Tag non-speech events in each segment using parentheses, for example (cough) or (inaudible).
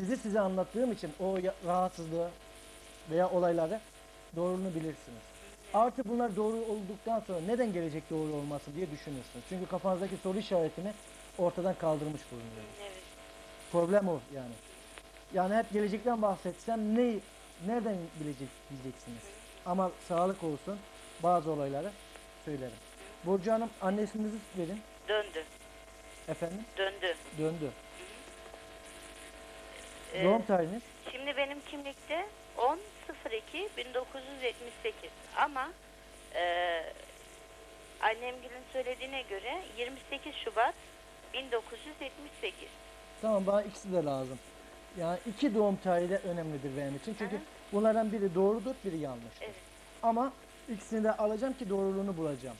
sizi size anlattığım için o rahatsızlığı veya olayları doğruluğunu bilirsiniz. Artı bunlar doğru olduktan sonra neden gelecek doğru olmasın diye düşünürsünüz. Çünkü kafanızdaki soru işaretini ortadan kaldırmış bulunuyoruz. Evet. Problem o yani. Yani hep gelecekten bahsetsem ne nereden bilecek diyeceksiniz. Ama sağlık olsun bazı olayları söylerim. Burcu Hanım annesinizi verin. Döndü. Efendim Döndü. döndü. Ee, Doğum tarihiniz Şimdi benim kimlikte 10.02 1978 ama e, annemgilin söylediğine göre 28 Şubat 1978. Tamam bana ikisi de lazım. Yani iki doğum tarihi de önemlidir benim için. Çünkü Hı hı. bunlardan biri doğrudur, biri yanlıştır. Evet. Ama ikisini de alacağım ki doğruluğunu bulacağım.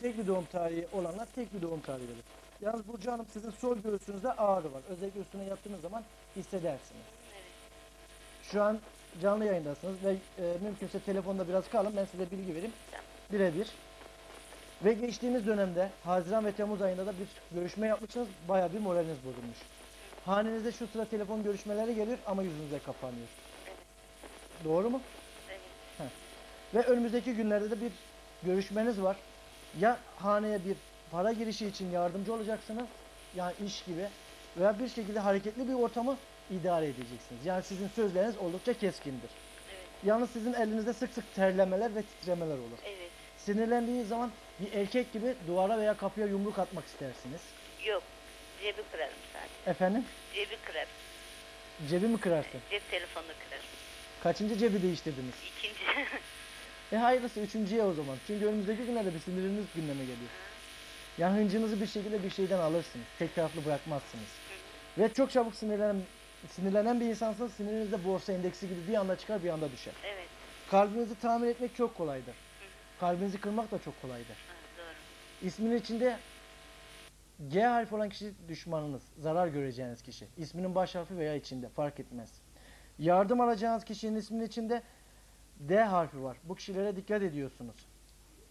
Tek bir doğum tarihi olanlar tek bir doğum tarihidir. Yalnız Burcu Hanım sizin sol göğsünüzde ağrı var. Özellikle üstüne yattığınız zaman hissedersiniz. Evet. Şu an canlı yayındasınız ve e, mümkünse telefonda biraz kalın. Ben size bilgi vereyim. Tamam. Birebir. Ve geçtiğimiz dönemde Haziran ve Temmuz ayında da bir görüşme yapmışsınız. Bayağı bir moraliniz bozulmuş. Hanenize şu sıra telefon görüşmeleri geliyor ama yüzünüze kapanıyor. Evet. Doğru mu? Evet. Ve önümüzdeki günlerde de bir görüşmeniz var. Ya haneye bir para girişi için yardımcı olacaksınız, yani iş gibi veya bir şekilde hareketli bir ortamı idare edeceksiniz. Yani sizin sözleriniz oldukça keskindir. Evet. Yalnız sizin elinizde sık sık terlemeler ve titremeler olur. Evet. Sinirlendiği zaman bir erkek gibi duvara veya kapıya yumruk atmak istersiniz. Yok. Cebi kırarım sadece. Efendim, Cebi kırarım. cebi mi kırarsın? Cep telefonunu kırarım. Kaçıncı cebi değiştirdiniz? İkinci. (laughs) E hayırlısı üçüncüye o zaman. Çünkü önümüzdeki günlerde bir siniriniz gündeme geliyor. Yani hıncınızı bir şekilde bir şeyden alırsınız. Tek taraflı bırakmazsınız. Ve çok çabuk sinirlenen, sinirlenen bir insansınız. Sinirinizde borsa endeksi gibi bir anda çıkar bir anda düşer. evet. Kalbinizi tamir etmek çok kolaydır. Kalbinizi kırmak da çok kolaydır. Ha, doğru. İsminin içinde G harfi olan kişi düşmanınız. Zarar göreceğiniz kişi. İsminin baş harfi veya içinde fark etmez. Yardım alacağınız kişinin isminin içinde D harfi var. Bu kişilere dikkat ediyorsunuz.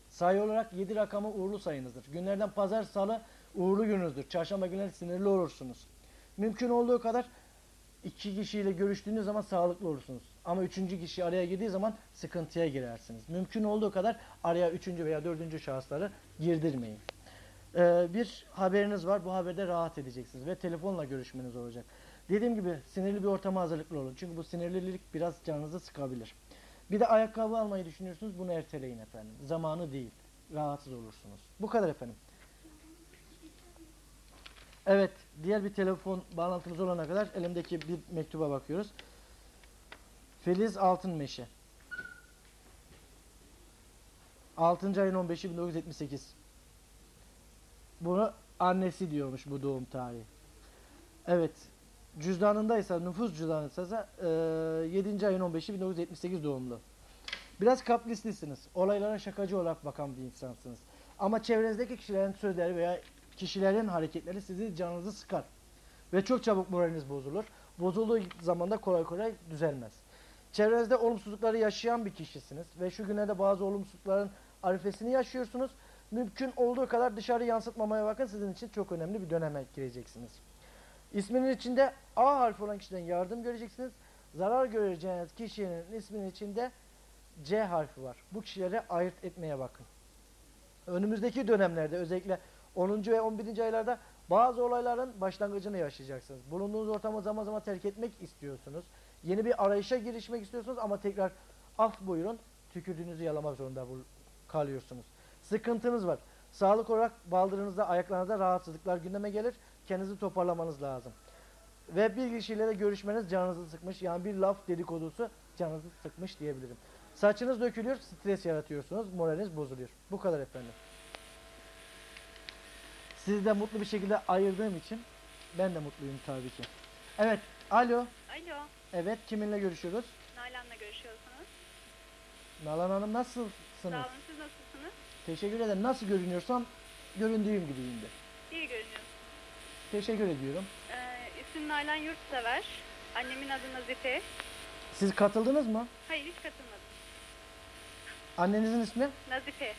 Sayı olarak 7 rakamı uğurlu sayınızdır. Günlerden pazar, salı uğurlu gününüzdür. Çarşamba günleri sinirli olursunuz. Mümkün olduğu kadar iki kişiyle görüştüğünüz zaman sağlıklı olursunuz. Ama üçüncü kişi araya girdiği zaman sıkıntıya girersiniz. Mümkün olduğu kadar araya üçüncü veya dördüncü şahısları girdirmeyin. Ee, bir haberiniz var. Bu haberde rahat edeceksiniz ve telefonla görüşmeniz olacak. Dediğim gibi sinirli bir ortama hazırlıklı olun. Çünkü bu sinirlilik biraz canınızı sıkabilir. Bir de ayakkabı almayı düşünüyorsunuz. Bunu erteleyin efendim. Zamanı değil. Rahatsız olursunuz. Bu kadar efendim. Evet. Diğer bir telefon bağlantımız olana kadar elimdeki bir mektuba bakıyoruz. Feliz Altınmeşe. 6. ayın 15'i 1978. Bunu annesi diyormuş bu doğum tarihi. Evet. Cüzdanındaysa, nüfus cüzdanındaysa e, 7. ayın 15'i 1978 doğumlu. Biraz kaprislisiniz. Olaylara şakacı olarak bakan bir insansınız. Ama çevrenizdeki kişilerin sözleri veya kişilerin hareketleri sizi canınızı sıkar. Ve çok çabuk moraliniz bozulur. Bozulduğu zaman da kolay kolay düzelmez. Çevrenizde olumsuzlukları yaşayan bir kişisiniz. Ve şu günlerde bazı olumsuzlukların arifesini yaşıyorsunuz. Mümkün olduğu kadar dışarı yansıtmamaya bakın. Sizin için çok önemli bir döneme gireceksiniz. İsminin içinde A harfi olan kişiden yardım göreceksiniz. Zarar göreceğiniz kişinin isminin içinde C harfi var. Bu kişileri ayırt etmeye bakın. Önümüzdeki dönemlerde özellikle 10. ve 11. aylarda bazı olayların başlangıcını yaşayacaksınız. Bulunduğunuz ortamı zaman zaman terk etmek istiyorsunuz. Yeni bir arayışa girişmek istiyorsunuz ama tekrar af buyurun tükürdüğünüzü yalamak zorunda kalıyorsunuz. Sıkıntınız var. Sağlık olarak baldırınızda, ayaklarınızda rahatsızlıklar gündeme gelir. Kendinizi toparlamanız lazım. Ve bir kişiyle de görüşmeniz canınızı sıkmış. Yani bir laf dedikodusu canınızı sıkmış diyebilirim. Saçınız dökülüyor, stres yaratıyorsunuz, moraliniz bozuluyor. Bu kadar efendim. Sizi de mutlu bir şekilde ayırdığım için ben de mutluyum tabii ki. Evet, alo. Alo, Evet, kiminle görüşüyoruz? Nalan'la görüşüyorsunuz. Nalan Hanım nasılsınız? Sağ olun, siz nasılsınız? Teşekkür ederim. Nasıl görünüyorsam göründüğüm gibiyimdir. İyi görünüyorsunuz. Teşekkür ediyorum. Ee, isim Nalan Yurtsever. Annemin adı Nazife. Siz katıldınız mı? Hayır, hiç katılmadım. Annenizin ismi? Nazife.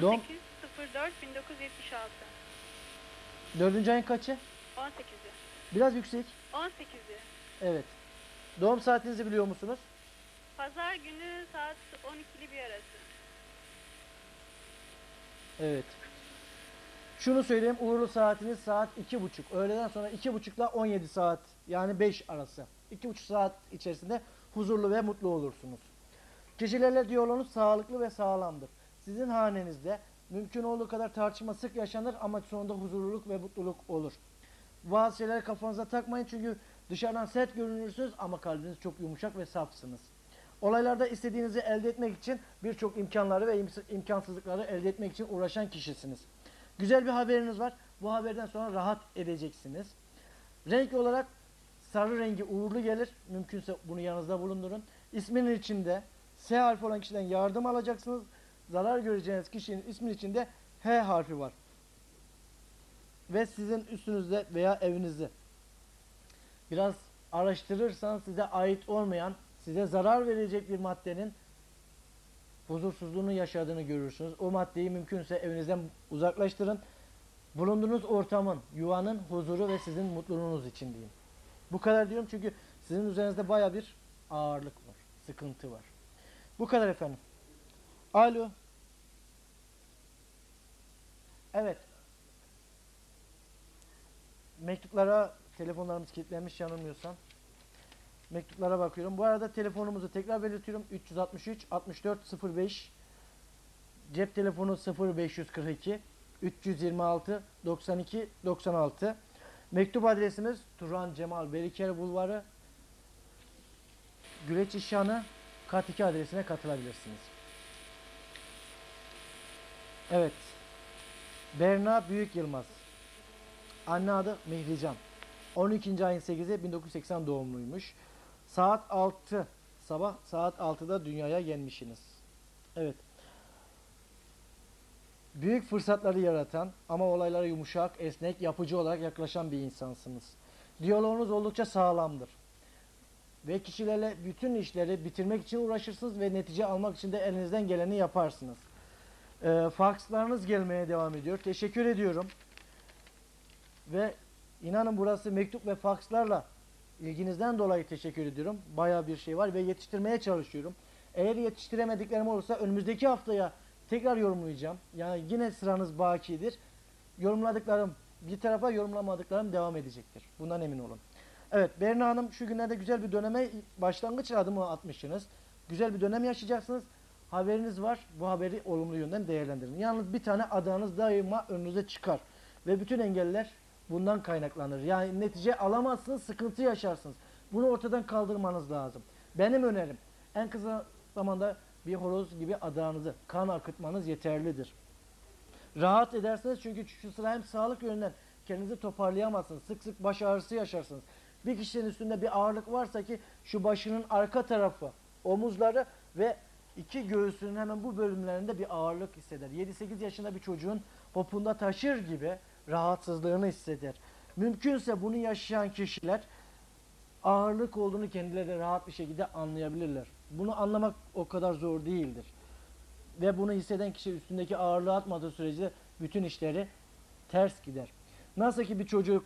Doğum- 18 04 1976. Dördüncü ayın kaçı? 18'i. Biraz yüksek. 18'i. Evet. Doğum saatinizi biliyor musunuz? Pazar günü saat 12'li bir arası. Evet. Şunu söyleyeyim. Uğurlu saatiniz saat iki buçuk. Öğleden sonra iki buçukla 17 saat yani 5 arası. İki buçuk saat içerisinde huzurlu ve mutlu olursunuz. Kişilerle diyaloğunuz sağlıklı ve sağlamdır. Sizin hanenizde mümkün olduğu kadar tartışma sık yaşanır ama sonunda huzurluluk ve mutluluk olur. Bazı şeyleri kafanıza takmayın çünkü dışarıdan sert görünürsünüz ama kalbiniz çok yumuşak ve safsınız. Olaylarda istediğinizi elde etmek için birçok imkanları ve imkansızlıkları elde etmek için uğraşan kişisiniz. Güzel bir haberiniz var. Bu haberden sonra rahat edeceksiniz. Renk olarak sarı rengi uğurlu gelir. Mümkünse bunu yanınızda bulundurun. İsminin içinde S harfi olan kişiden yardım alacaksınız. Zarar göreceğiniz kişinin ismin içinde H harfi var. Ve sizin üstünüzde veya evinizde biraz araştırırsanız size ait olmayan, size zarar verecek bir maddenin huzursuzluğunu yaşadığını görürsünüz. O maddeyi mümkünse evinizden uzaklaştırın. Bulunduğunuz ortamın, yuvanın huzuru ve sizin mutluluğunuz için diyeyim. Bu kadar diyorum çünkü sizin üzerinizde baya bir ağırlık var, sıkıntı var. Bu kadar efendim. Alo. Evet. Mektuplara telefonlarımız kilitlenmiş yanılmıyorsam. Mektuplara bakıyorum. Bu arada telefonumuzu tekrar belirtiyorum. 363 64 05 Cep telefonu 0542 326 92 96 Mektup adresimiz Turan Cemal Beriker Bulvarı Güleç İşhanı kat 2 adresine katılabilirsiniz. Evet. Berna Büyük Yılmaz. Anne adı Mihrican. 12. ayın 8'i 1980 doğumluymuş. Saat 6 sabah saat 6'da dünyaya gelmişsiniz. Evet. Büyük fırsatları yaratan ama olaylara yumuşak, esnek, yapıcı olarak yaklaşan bir insansınız. Diyaloğunuz oldukça sağlamdır. Ve kişilerle bütün işleri bitirmek için uğraşırsınız ve netice almak için de elinizden geleni yaparsınız. Ee, fakslarınız gelmeye devam ediyor. Teşekkür ediyorum. Ve inanın burası mektup ve fakslarla ilginizden dolayı teşekkür ediyorum. Bayağı bir şey var ve yetiştirmeye çalışıyorum. Eğer yetiştiremediklerim olursa önümüzdeki haftaya tekrar yorumlayacağım. Yani yine sıranız bakidir. Yorumladıklarım bir tarafa yorumlamadıklarım devam edecektir. Bundan emin olun. Evet Berna Hanım şu günlerde güzel bir döneme başlangıç adımı atmışsınız. Güzel bir dönem yaşayacaksınız. Haberiniz var. Bu haberi olumlu yönden değerlendirin. Yalnız bir tane adağınız daima önünüze çıkar. Ve bütün engeller bundan kaynaklanır. Yani netice alamazsınız, sıkıntı yaşarsınız. Bunu ortadan kaldırmanız lazım. Benim önerim en kısa zamanda bir horoz gibi adağınızı kan akıtmanız yeterlidir. Rahat edersiniz çünkü şu sıra hem sağlık yönünden kendinizi toparlayamazsınız. Sık sık baş ağrısı yaşarsınız. Bir kişinin üstünde bir ağırlık varsa ki şu başının arka tarafı, omuzları ve iki göğsünün hemen bu bölümlerinde bir ağırlık hisseder. 7-8 yaşında bir çocuğun hopunda taşır gibi rahatsızlığını hisseder. Mümkünse bunu yaşayan kişiler ağırlık olduğunu kendileri rahat bir şekilde anlayabilirler. Bunu anlamak o kadar zor değildir. Ve bunu hisseden kişi üstündeki ağırlığı atmadığı sürece bütün işleri ters gider. Nasıl ki bir çocuğu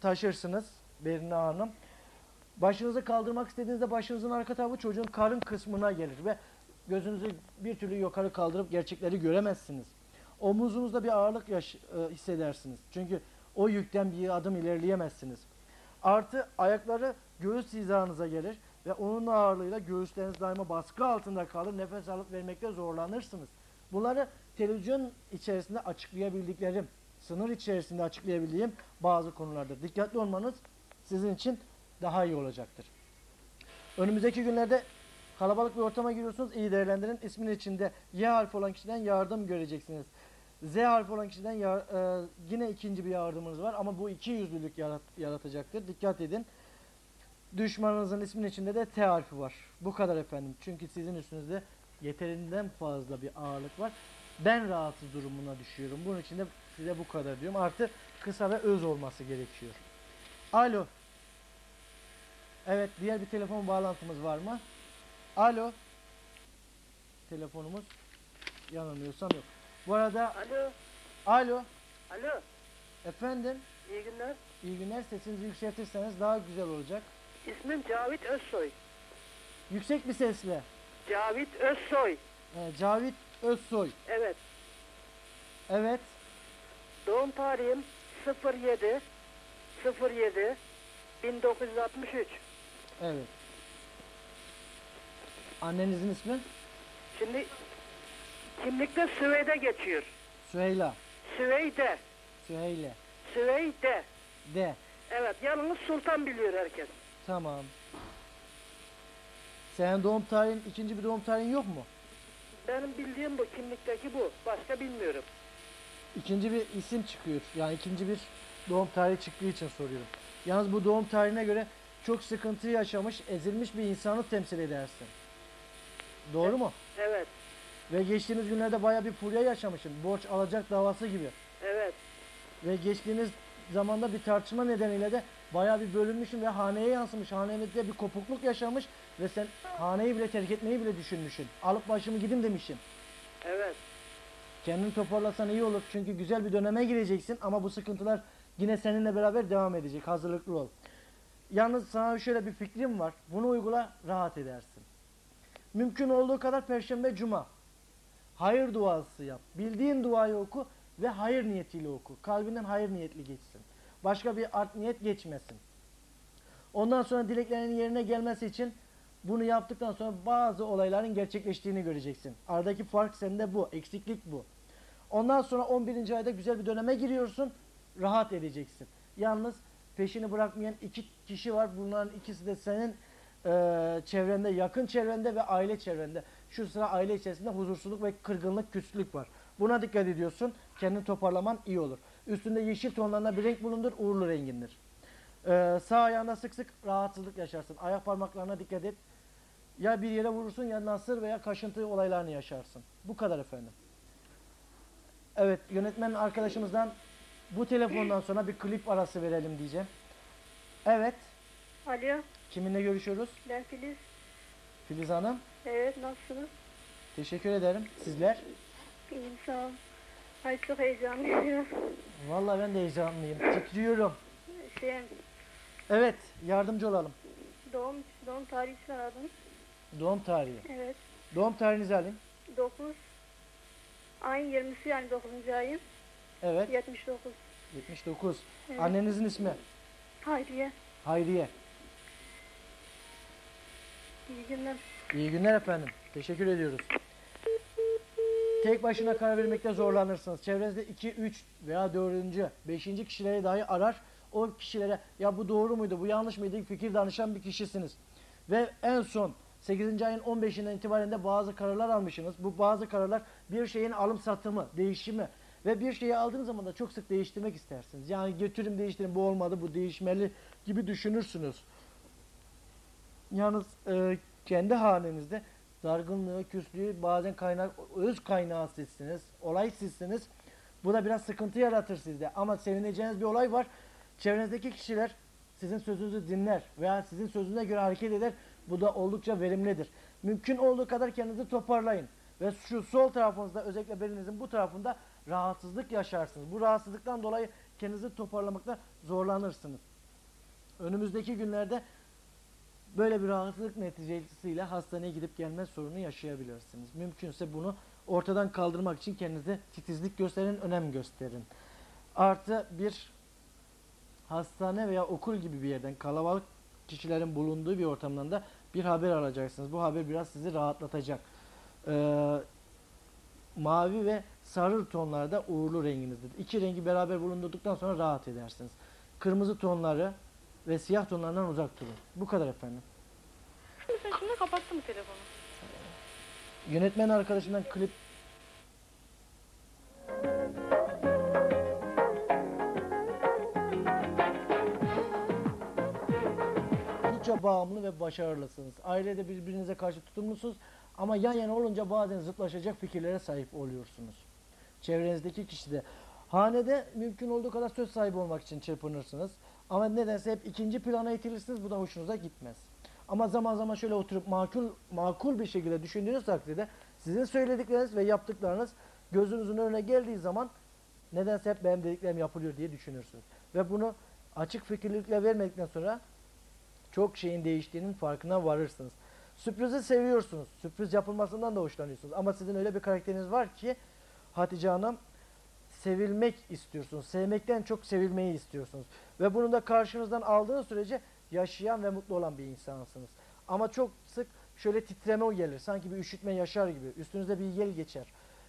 taşırsınız Berna Hanım. Başınızı kaldırmak istediğinizde başınızın arka tarafı çocuğun karın kısmına gelir ve gözünüzü bir türlü yukarı kaldırıp gerçekleri göremezsiniz. Omuzunuzda bir ağırlık yaş- e, hissedersiniz. Çünkü o yükten bir adım ilerleyemezsiniz. Artı ayakları göğüs hizanıza gelir ve onun ağırlığıyla göğüsleriniz daima baskı altında kalır. Nefes alıp vermekte zorlanırsınız. Bunları televizyon içerisinde açıklayabildiklerim, sınır içerisinde açıklayabildiğim bazı konulardır. Dikkatli olmanız sizin için daha iyi olacaktır. Önümüzdeki günlerde kalabalık bir ortama giriyorsunuz. İyi değerlendirin. İsmin içinde Y harfi olan kişiden yardım göreceksiniz. Z harfi olan kişiden yar- e, yine ikinci bir yardımınız var ama bu iki yüzlülük yarat- yaratacaktır. Dikkat edin. Düşmanınızın ismin içinde de T harfi var. Bu kadar efendim. Çünkü sizin üstünüzde yeterinden fazla bir ağırlık var. Ben rahatsız durumuna düşüyorum. Bunun için de size bu kadar diyorum. Artı kısa ve öz olması gerekiyor. Alo. Evet diğer bir telefon bağlantımız var mı? Alo. Telefonumuz yanılmıyorsam yok. Bu arada Alo, alo alo. efendim İyi günler. İyi günler. Sesinizi yükseltirseniz daha güzel olacak. İsmim Cavit Özsoy. Yüksek bir sesle. Cavit Özsoy. Ee, Cavit Özsoy. Evet. Evet. Doğum tarihim 07 07 1963. Evet. Annenizin ismi? Şimdi kimlikte Süveyde geçiyor. Süheyla. Süveyde. Süheyle. Süveyde. De. Evet yalnız Sultan biliyor herkes. Tamam. Senin doğum tarihin, ikinci bir doğum tarihin yok mu? Benim bildiğim bu kimlikteki bu. Başka bilmiyorum. İkinci bir isim çıkıyor. Yani ikinci bir doğum tarihi çıktığı için soruyorum. Yalnız bu doğum tarihine göre çok sıkıntı yaşamış, ezilmiş bir insanı temsil edersin. Doğru mu? Evet. Ve geçtiğimiz günlerde bayağı bir furya yaşamışsın. Borç alacak davası gibi. Evet. Ve geçtiğiniz zamanda bir tartışma nedeniyle de bayağı bir bölünmüşsün ve haneye yansımış. Hanenizde bir kopukluk yaşamış ve sen haneyi bile terk etmeyi bile düşünmüşsün. Alıp başımı gidin demişsin. Evet. Kendini toparlasan iyi olur. Çünkü güzel bir döneme gireceksin ama bu sıkıntılar yine seninle beraber devam edecek. Hazırlıklı ol. Yalnız sana şöyle bir fikrim var. Bunu uygula rahat edersin. Mümkün olduğu kadar perşembe cuma. Hayır duası yap. Bildiğin duayı oku ve hayır niyetiyle oku. Kalbinden hayır niyetli geçsin. Başka bir art niyet geçmesin. Ondan sonra dileklerinin yerine gelmesi için bunu yaptıktan sonra bazı olayların gerçekleştiğini göreceksin. Aradaki fark sende bu. Eksiklik bu. Ondan sonra 11. ayda güzel bir döneme giriyorsun. Rahat edeceksin. Yalnız peşini bırakmayan iki kişi var. Bunların ikisi de senin eee, çevrende, yakın çevrende ve aile çevrende. Şu sıra aile içerisinde huzursuzluk ve kırgınlık, küslük var. Buna dikkat ediyorsun. Kendini toparlaman iyi olur. Üstünde yeşil tonlarında bir renk bulundur. Uğurlu rengindir. Eee, sağ ayağında sık sık rahatsızlık yaşarsın. Ayak parmaklarına dikkat et. Ya bir yere vurursun ya nasır veya kaşıntı olaylarını yaşarsın. Bu kadar efendim. Evet yönetmen arkadaşımızdan bu telefondan sonra bir klip arası verelim diyeceğim. Evet. Alo, Kiminle görüşüyoruz? ben Filiz. Filiz Hanım. Evet, nasılsınız? Teşekkür ederim. Sizler? İyiyim, sağ ol. Ay çok heyecanlıyım. Vallahi ben de heyecanlıyım. Titriyorum. Şey, Evet yardımcı olalım. doğum, doğum tarihi aradım. Doğum tarihi. Evet, Doğum tarihinizi alayım. 9 ayın 20'si yani 9. ayın Evet. 79. 79. Evet. Annenizin ismi? Hayriye, Hayriye. İyi günler. İyi günler efendim. Teşekkür ediyoruz. Tek başına karar vermekte zorlanırsınız. Çevrenizde 2, 3 veya 4. 5. kişileri dahi arar. O kişilere ya bu doğru muydu, bu yanlış mıydı fikir danışan bir kişisiniz. Ve en son 8. ayın 15'inden itibaren de bazı kararlar almışsınız. Bu bazı kararlar bir şeyin alım satımı, değişimi ve bir şeyi aldığınız zaman da çok sık değiştirmek istersiniz. Yani götürün değiştirin bu olmadı, bu değişmeli gibi düşünürsünüz. Yalnız e, kendi halinizde dargınlığı, küslüğü bazen kaynak, öz kaynağı sizsiniz, olay sizsiniz. Bu da biraz sıkıntı yaratır sizde. Ama sevineceğiniz bir olay var. Çevrenizdeki kişiler sizin sözünüzü dinler veya sizin sözüne göre hareket eder. Bu da oldukça verimlidir. Mümkün olduğu kadar kendinizi toparlayın. Ve şu sol tarafınızda özellikle belinizin bu tarafında rahatsızlık yaşarsınız. Bu rahatsızlıktan dolayı kendinizi toparlamakta zorlanırsınız. Önümüzdeki günlerde böyle bir rahatsızlık neticesiyle hastaneye gidip gelme sorunu yaşayabilirsiniz. Mümkünse bunu ortadan kaldırmak için kendinize titizlik gösterin, önem gösterin. Artı bir hastane veya okul gibi bir yerden kalabalık kişilerin bulunduğu bir ortamdan da bir haber alacaksınız. Bu haber biraz sizi rahatlatacak. Ee, mavi ve sarı tonlarda uğurlu renginizdir. İki rengi beraber bulundurduktan sonra rahat edersiniz. Kırmızı tonları ve siyah tonlardan uzak durun. Bu kadar efendim. Sen şimdi kapattın mı telefonu? Yönetmen arkadaşımdan klip Oldukça bağımlı ve başarılısınız. Ailede birbirinize karşı tutumlusunuz ama yan yana olunca bazen zıtlaşacak fikirlere sahip oluyorsunuz. Çevrenizdeki kişi de. Hanede mümkün olduğu kadar söz sahibi olmak için çırpınırsınız. Ama nedense hep ikinci plana itilirsiniz. Bu da hoşunuza gitmez. Ama zaman zaman şöyle oturup makul makul bir şekilde düşündüğünüz takdirde sizin söyledikleriniz ve yaptıklarınız gözünüzün önüne geldiği zaman nedense hep benim dediklerim yapılıyor diye düşünürsünüz. Ve bunu Açık fikirlikle vermedikten sonra çok şeyin değiştiğinin farkına varırsınız. Sürprizi seviyorsunuz. Sürpriz yapılmasından da hoşlanıyorsunuz. Ama sizin öyle bir karakteriniz var ki Hatice Hanım sevilmek istiyorsunuz. Sevmekten çok sevilmeyi istiyorsunuz. Ve bunu da karşınızdan aldığınız sürece yaşayan ve mutlu olan bir insansınız. Ama çok sık şöyle titreme gelir. Sanki bir üşütme yaşar gibi. Üstünüzde bir yel geçer.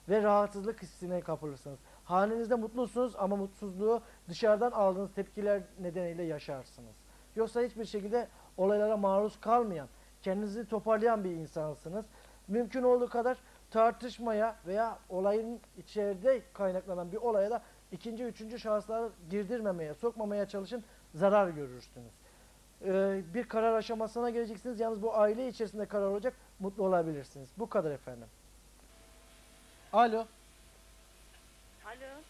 Ve rahatsızlık hissine kapılırsınız. Halinizde mutlusunuz ama mutsuzluğu dışarıdan aldığınız tepkiler nedeniyle yaşarsınız. Yoksa hiçbir şekilde olaylara maruz kalmayan, kendinizi toparlayan bir insansınız. Mümkün olduğu kadar tartışmaya veya olayın içeride kaynaklanan bir olaya da ikinci, üçüncü şahısları girdirmemeye, sokmamaya çalışın. Zarar görürsünüz. Ee, bir karar aşamasına geleceksiniz. Yalnız bu aile içerisinde karar olacak. Mutlu olabilirsiniz. Bu kadar efendim. Alo. Alo.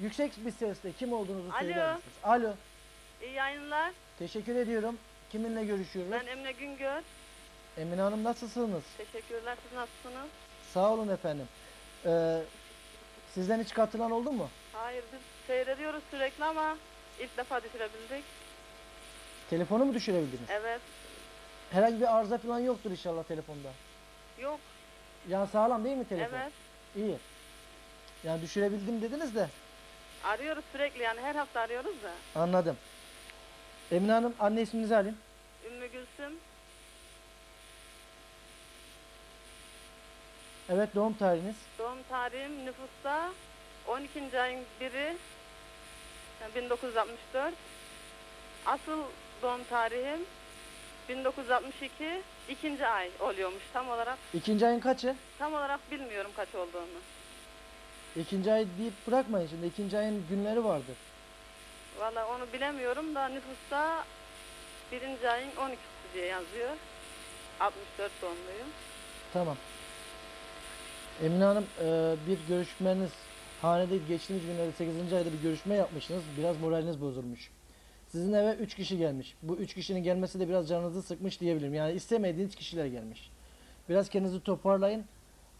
Yüksek bir sesle kim olduğunuzu Alo. söyler misiniz? Alo. İyi yayınlar. Teşekkür ediyorum. Kiminle görüşüyoruz? Ben Emine Güngör. Emine Hanım nasılsınız? Teşekkürler. Siz nasılsınız? Sağ olun efendim. Ee, sizden hiç katılan oldu mu? Hayır biz seyrediyoruz sürekli ama ilk defa düşürebildik. Telefonu mu düşürebildiniz? Evet. Herhangi bir arıza falan yoktur inşallah telefonda. Yok. Yani sağlam değil mi telefon? Evet. İyi. Yani düşürebildim dediniz de Arıyoruz sürekli yani her hafta arıyoruz da. anladım. Emine Hanım anne isminizi alayım. Ümmü Gülsüm. Evet doğum tarihiniz. Doğum tarihim nüfusta 12. ayın 1'i yani 1964. Asıl doğum tarihim 1962 ikinci ay oluyormuş tam olarak. İkinci ayın kaçı? Tam olarak bilmiyorum kaç olduğunu. İkinci ay deyip bırakmayın şimdi. İkinci ayın günleri vardır. Valla onu bilemiyorum da nüfusta birinci ayın 12'si diye yazıyor. 64 doğumluyum. Tamam. Emine Hanım e, bir görüşmeniz hanede geçtiğimiz günlerde 8. ayda bir görüşme yapmışsınız. Biraz moraliniz bozulmuş. Sizin eve 3 kişi gelmiş. Bu 3 kişinin gelmesi de biraz canınızı sıkmış diyebilirim. Yani istemediğiniz kişiler gelmiş. Biraz kendinizi toparlayın.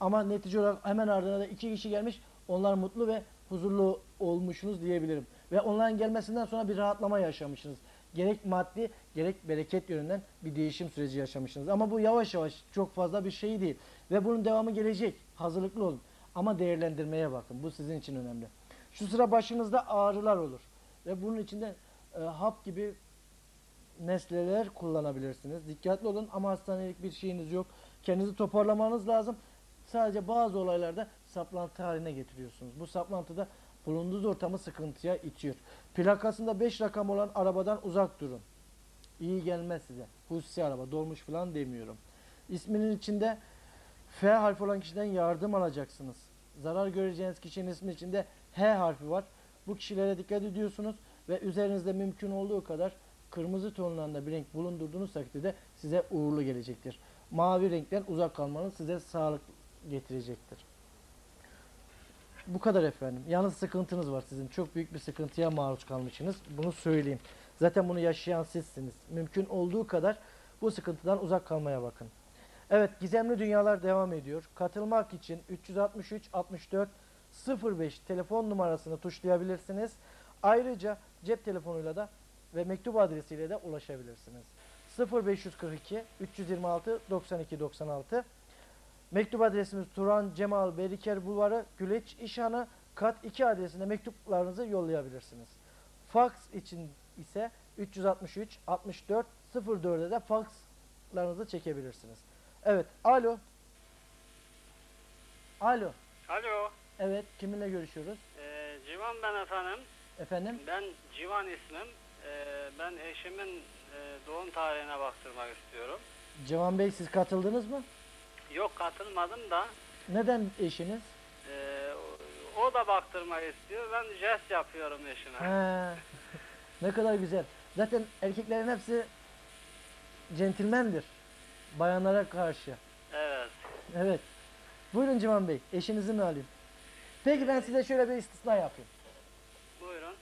Ama netice olarak hemen ardına da 2 kişi gelmiş. Onlar mutlu ve huzurlu olmuşsunuz diyebilirim. Ve onların gelmesinden sonra bir rahatlama yaşamışsınız. Gerek maddi gerek bereket yönünden bir değişim süreci yaşamışsınız. Ama bu yavaş yavaş çok fazla bir şey değil. Ve bunun devamı gelecek. Hazırlıklı olun. Ama değerlendirmeye bakın. Bu sizin için önemli. Şu sıra başınızda ağrılar olur. Ve bunun içinde e, hap gibi nesneler kullanabilirsiniz. Dikkatli olun ama hastanelik bir şeyiniz yok. Kendinizi toparlamanız lazım. Sadece bazı olaylarda saplantı haline getiriyorsunuz. Bu saplantıda bulunduğunuz ortamı sıkıntıya itiyor. Plakasında 5 rakam olan arabadan uzak durun. İyi gelmez size. Hususi araba, dolmuş falan demiyorum. İsminin içinde F harfi olan kişiden yardım alacaksınız. Zarar göreceğiniz kişinin ismi içinde H harfi var. Bu kişilere dikkat ediyorsunuz ve üzerinizde mümkün olduğu kadar kırmızı tonlarında bir renk bulundurduğunuz takdirde size uğurlu gelecektir. Mavi renkten uzak kalmanız size sağlık getirecektir. Bu kadar efendim. Yalnız sıkıntınız var sizin. Çok büyük bir sıkıntıya maruz kalmışsınız. Bunu söyleyeyim. Zaten bunu yaşayan sizsiniz. Mümkün olduğu kadar bu sıkıntıdan uzak kalmaya bakın. Evet, gizemli dünyalar devam ediyor. Katılmak için 363 64 05 telefon numarasını tuşlayabilirsiniz. Ayrıca cep telefonuyla da ve mektup adresiyle de ulaşabilirsiniz. 0542 326 92 96 Mektup adresimiz Turan Cemal Beriker Bulvarı Güleç İşhanı kat 2 adresine mektuplarınızı yollayabilirsiniz. Fax için ise 363 64 04'e de faxlarınızı çekebilirsiniz. Evet, alo. Alo. Alo, Evet, kiminle görüşüyoruz? e, Civan ben efendim. Efendim? Ben Civan ismim. E, ben eşimin e, doğum tarihine baktırmak istiyorum. Cevan Bey siz katıldınız mı? Yok katılmadım da Neden eşiniz? e, o- o da baktırmak istiyor. Ben jest yapıyorum eşime. He. ne kadar güzel. Zaten erkeklerin hepsi centilmendir. Bayanlara karşı. Evet. Evet. Buyurun Civan Bey. Eşinizi mi alayım? Peki ben size şöyle bir istisna yapayım. Buyurun.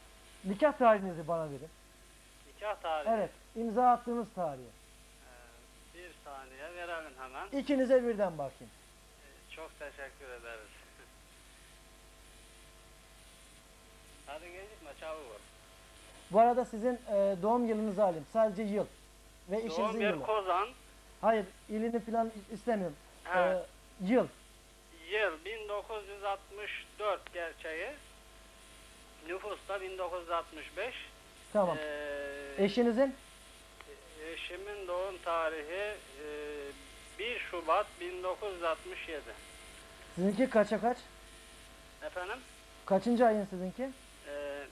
Nikah tarihinizi bana verin. Nikah tarihi. Evet. imza attığınız tarihi. Saniye verelim hemen. İkinize birden bakayım. E, çok teşekkür ederiz. (laughs) Hadi gecikme çabuk. Bu arada sizin e, doğum yılınızı alayım. Sadece yıl. Ve Doğum işinizin yer yılı. Kozan. Hayır, ilini falan istemiyorum. Evet. E, yıl. Yıl 1964 gerçeği. Nüfus da 1965. Tamam. Ee, Eşinizin? Eşimin doğum tarihi e, 1 Şubat 1967. Sizinki kaça kaç? Efendim? Kaçıncı ayın sizinki? Ee,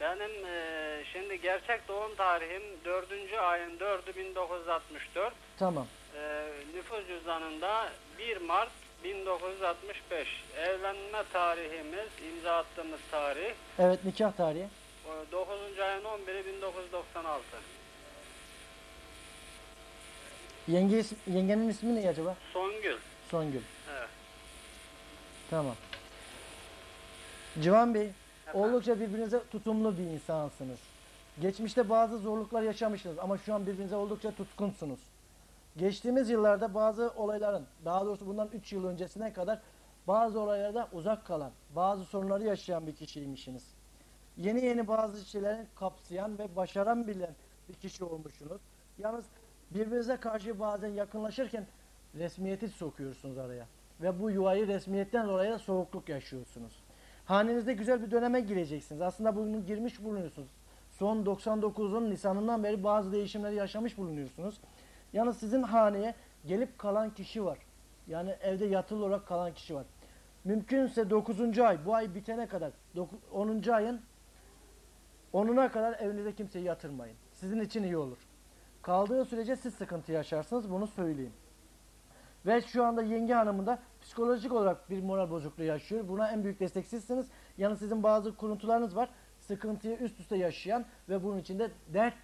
benim e, şimdi gerçek doğum tarihim 4. ayın 4'ü 1964. Tamam. Ee, nüfus cüzdanında 1 Mart 1965. Evlenme tarihimiz, imza attığımız tarih Evet, nikah tarihi. o 9. ayın 11'i 1996. Yenge, is- yengenin ismi ne acaba? Songül. Songül. Evet. Tamam. Civan Bey, Efendim? oldukça birbirinize tutumlu bir insansınız. Geçmişte bazı zorluklar yaşamışsınız ama şu an birbirinize oldukça tutkunsunuz. Geçtiğimiz yıllarda bazı olayların, daha doğrusu bundan 3 yıl öncesine kadar bazı olaylarda uzak kalan, bazı sorunları yaşayan bir kişiymişsiniz. Yeni yeni bazı şeyleri kapsayan ve başaran bilen bir kişi olmuşsunuz. Yalnız birbirinize karşı bazen yakınlaşırken resmiyeti sokuyorsunuz araya. Ve bu yuvayı resmiyetten dolayı da soğukluk yaşıyorsunuz. Hanenizde güzel bir döneme gireceksiniz. Aslında bunu girmiş bulunuyorsunuz. Son 99'un Nisan'ından beri bazı değişimleri yaşamış bulunuyorsunuz. Yalnız sizin haneye gelip kalan kişi var. Yani evde yatılı olarak kalan kişi var. Mümkünse 9. ay, bu ay bitene kadar, 10. ayın 10'una kadar evinize kimseyi yatırmayın. Sizin için iyi olur. Kaldığı sürece siz sıkıntı yaşarsınız, bunu söyleyeyim. Ve şu anda yenge hanımın da psikolojik olarak bir moral bozukluğu yaşıyor. Buna en büyük destek sizsiniz. Yani sizin bazı kuruntularınız var. Sıkıntıyı üst üste yaşayan ve bunun içinde dert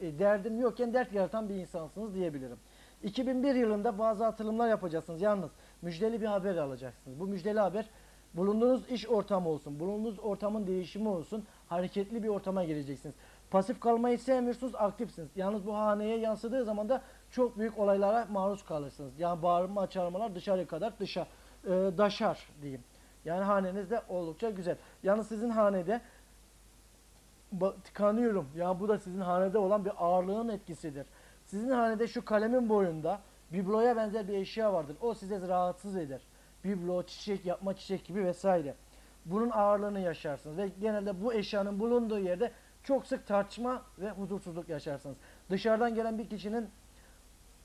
e, derdim yokken dert yaratan bir insansınız diyebilirim. 2001 yılında bazı atılımlar yapacaksınız. Yalnız müjdeli bir haber alacaksınız. Bu müjdeli haber bulunduğunuz iş ortamı olsun, bulunduğunuz ortamın değişimi olsun, hareketli bir ortama gireceksiniz. Pasif kalmayı sevmiyorsunuz, aktifsiniz. Yalnız bu haneye yansıdığı zaman da çok büyük olaylara maruz kalırsınız. Yani bağırma, çağırmalar dışarı kadar dışa, e, daşar diyeyim. Yani haneniz de oldukça güzel. Yalnız sizin hanede tıkanıyorum. Ya bu da sizin hanede olan bir ağırlığın etkisidir. Sizin hanede şu kalemin boyunda bibloya benzer bir eşya vardır. O size rahatsız eder. Biblo, çiçek, yapma çiçek gibi vesaire. Bunun ağırlığını yaşarsınız ve genelde bu eşyanın bulunduğu yerde çok sık tartışma ve huzursuzluk yaşarsınız. Dışarıdan gelen bir kişinin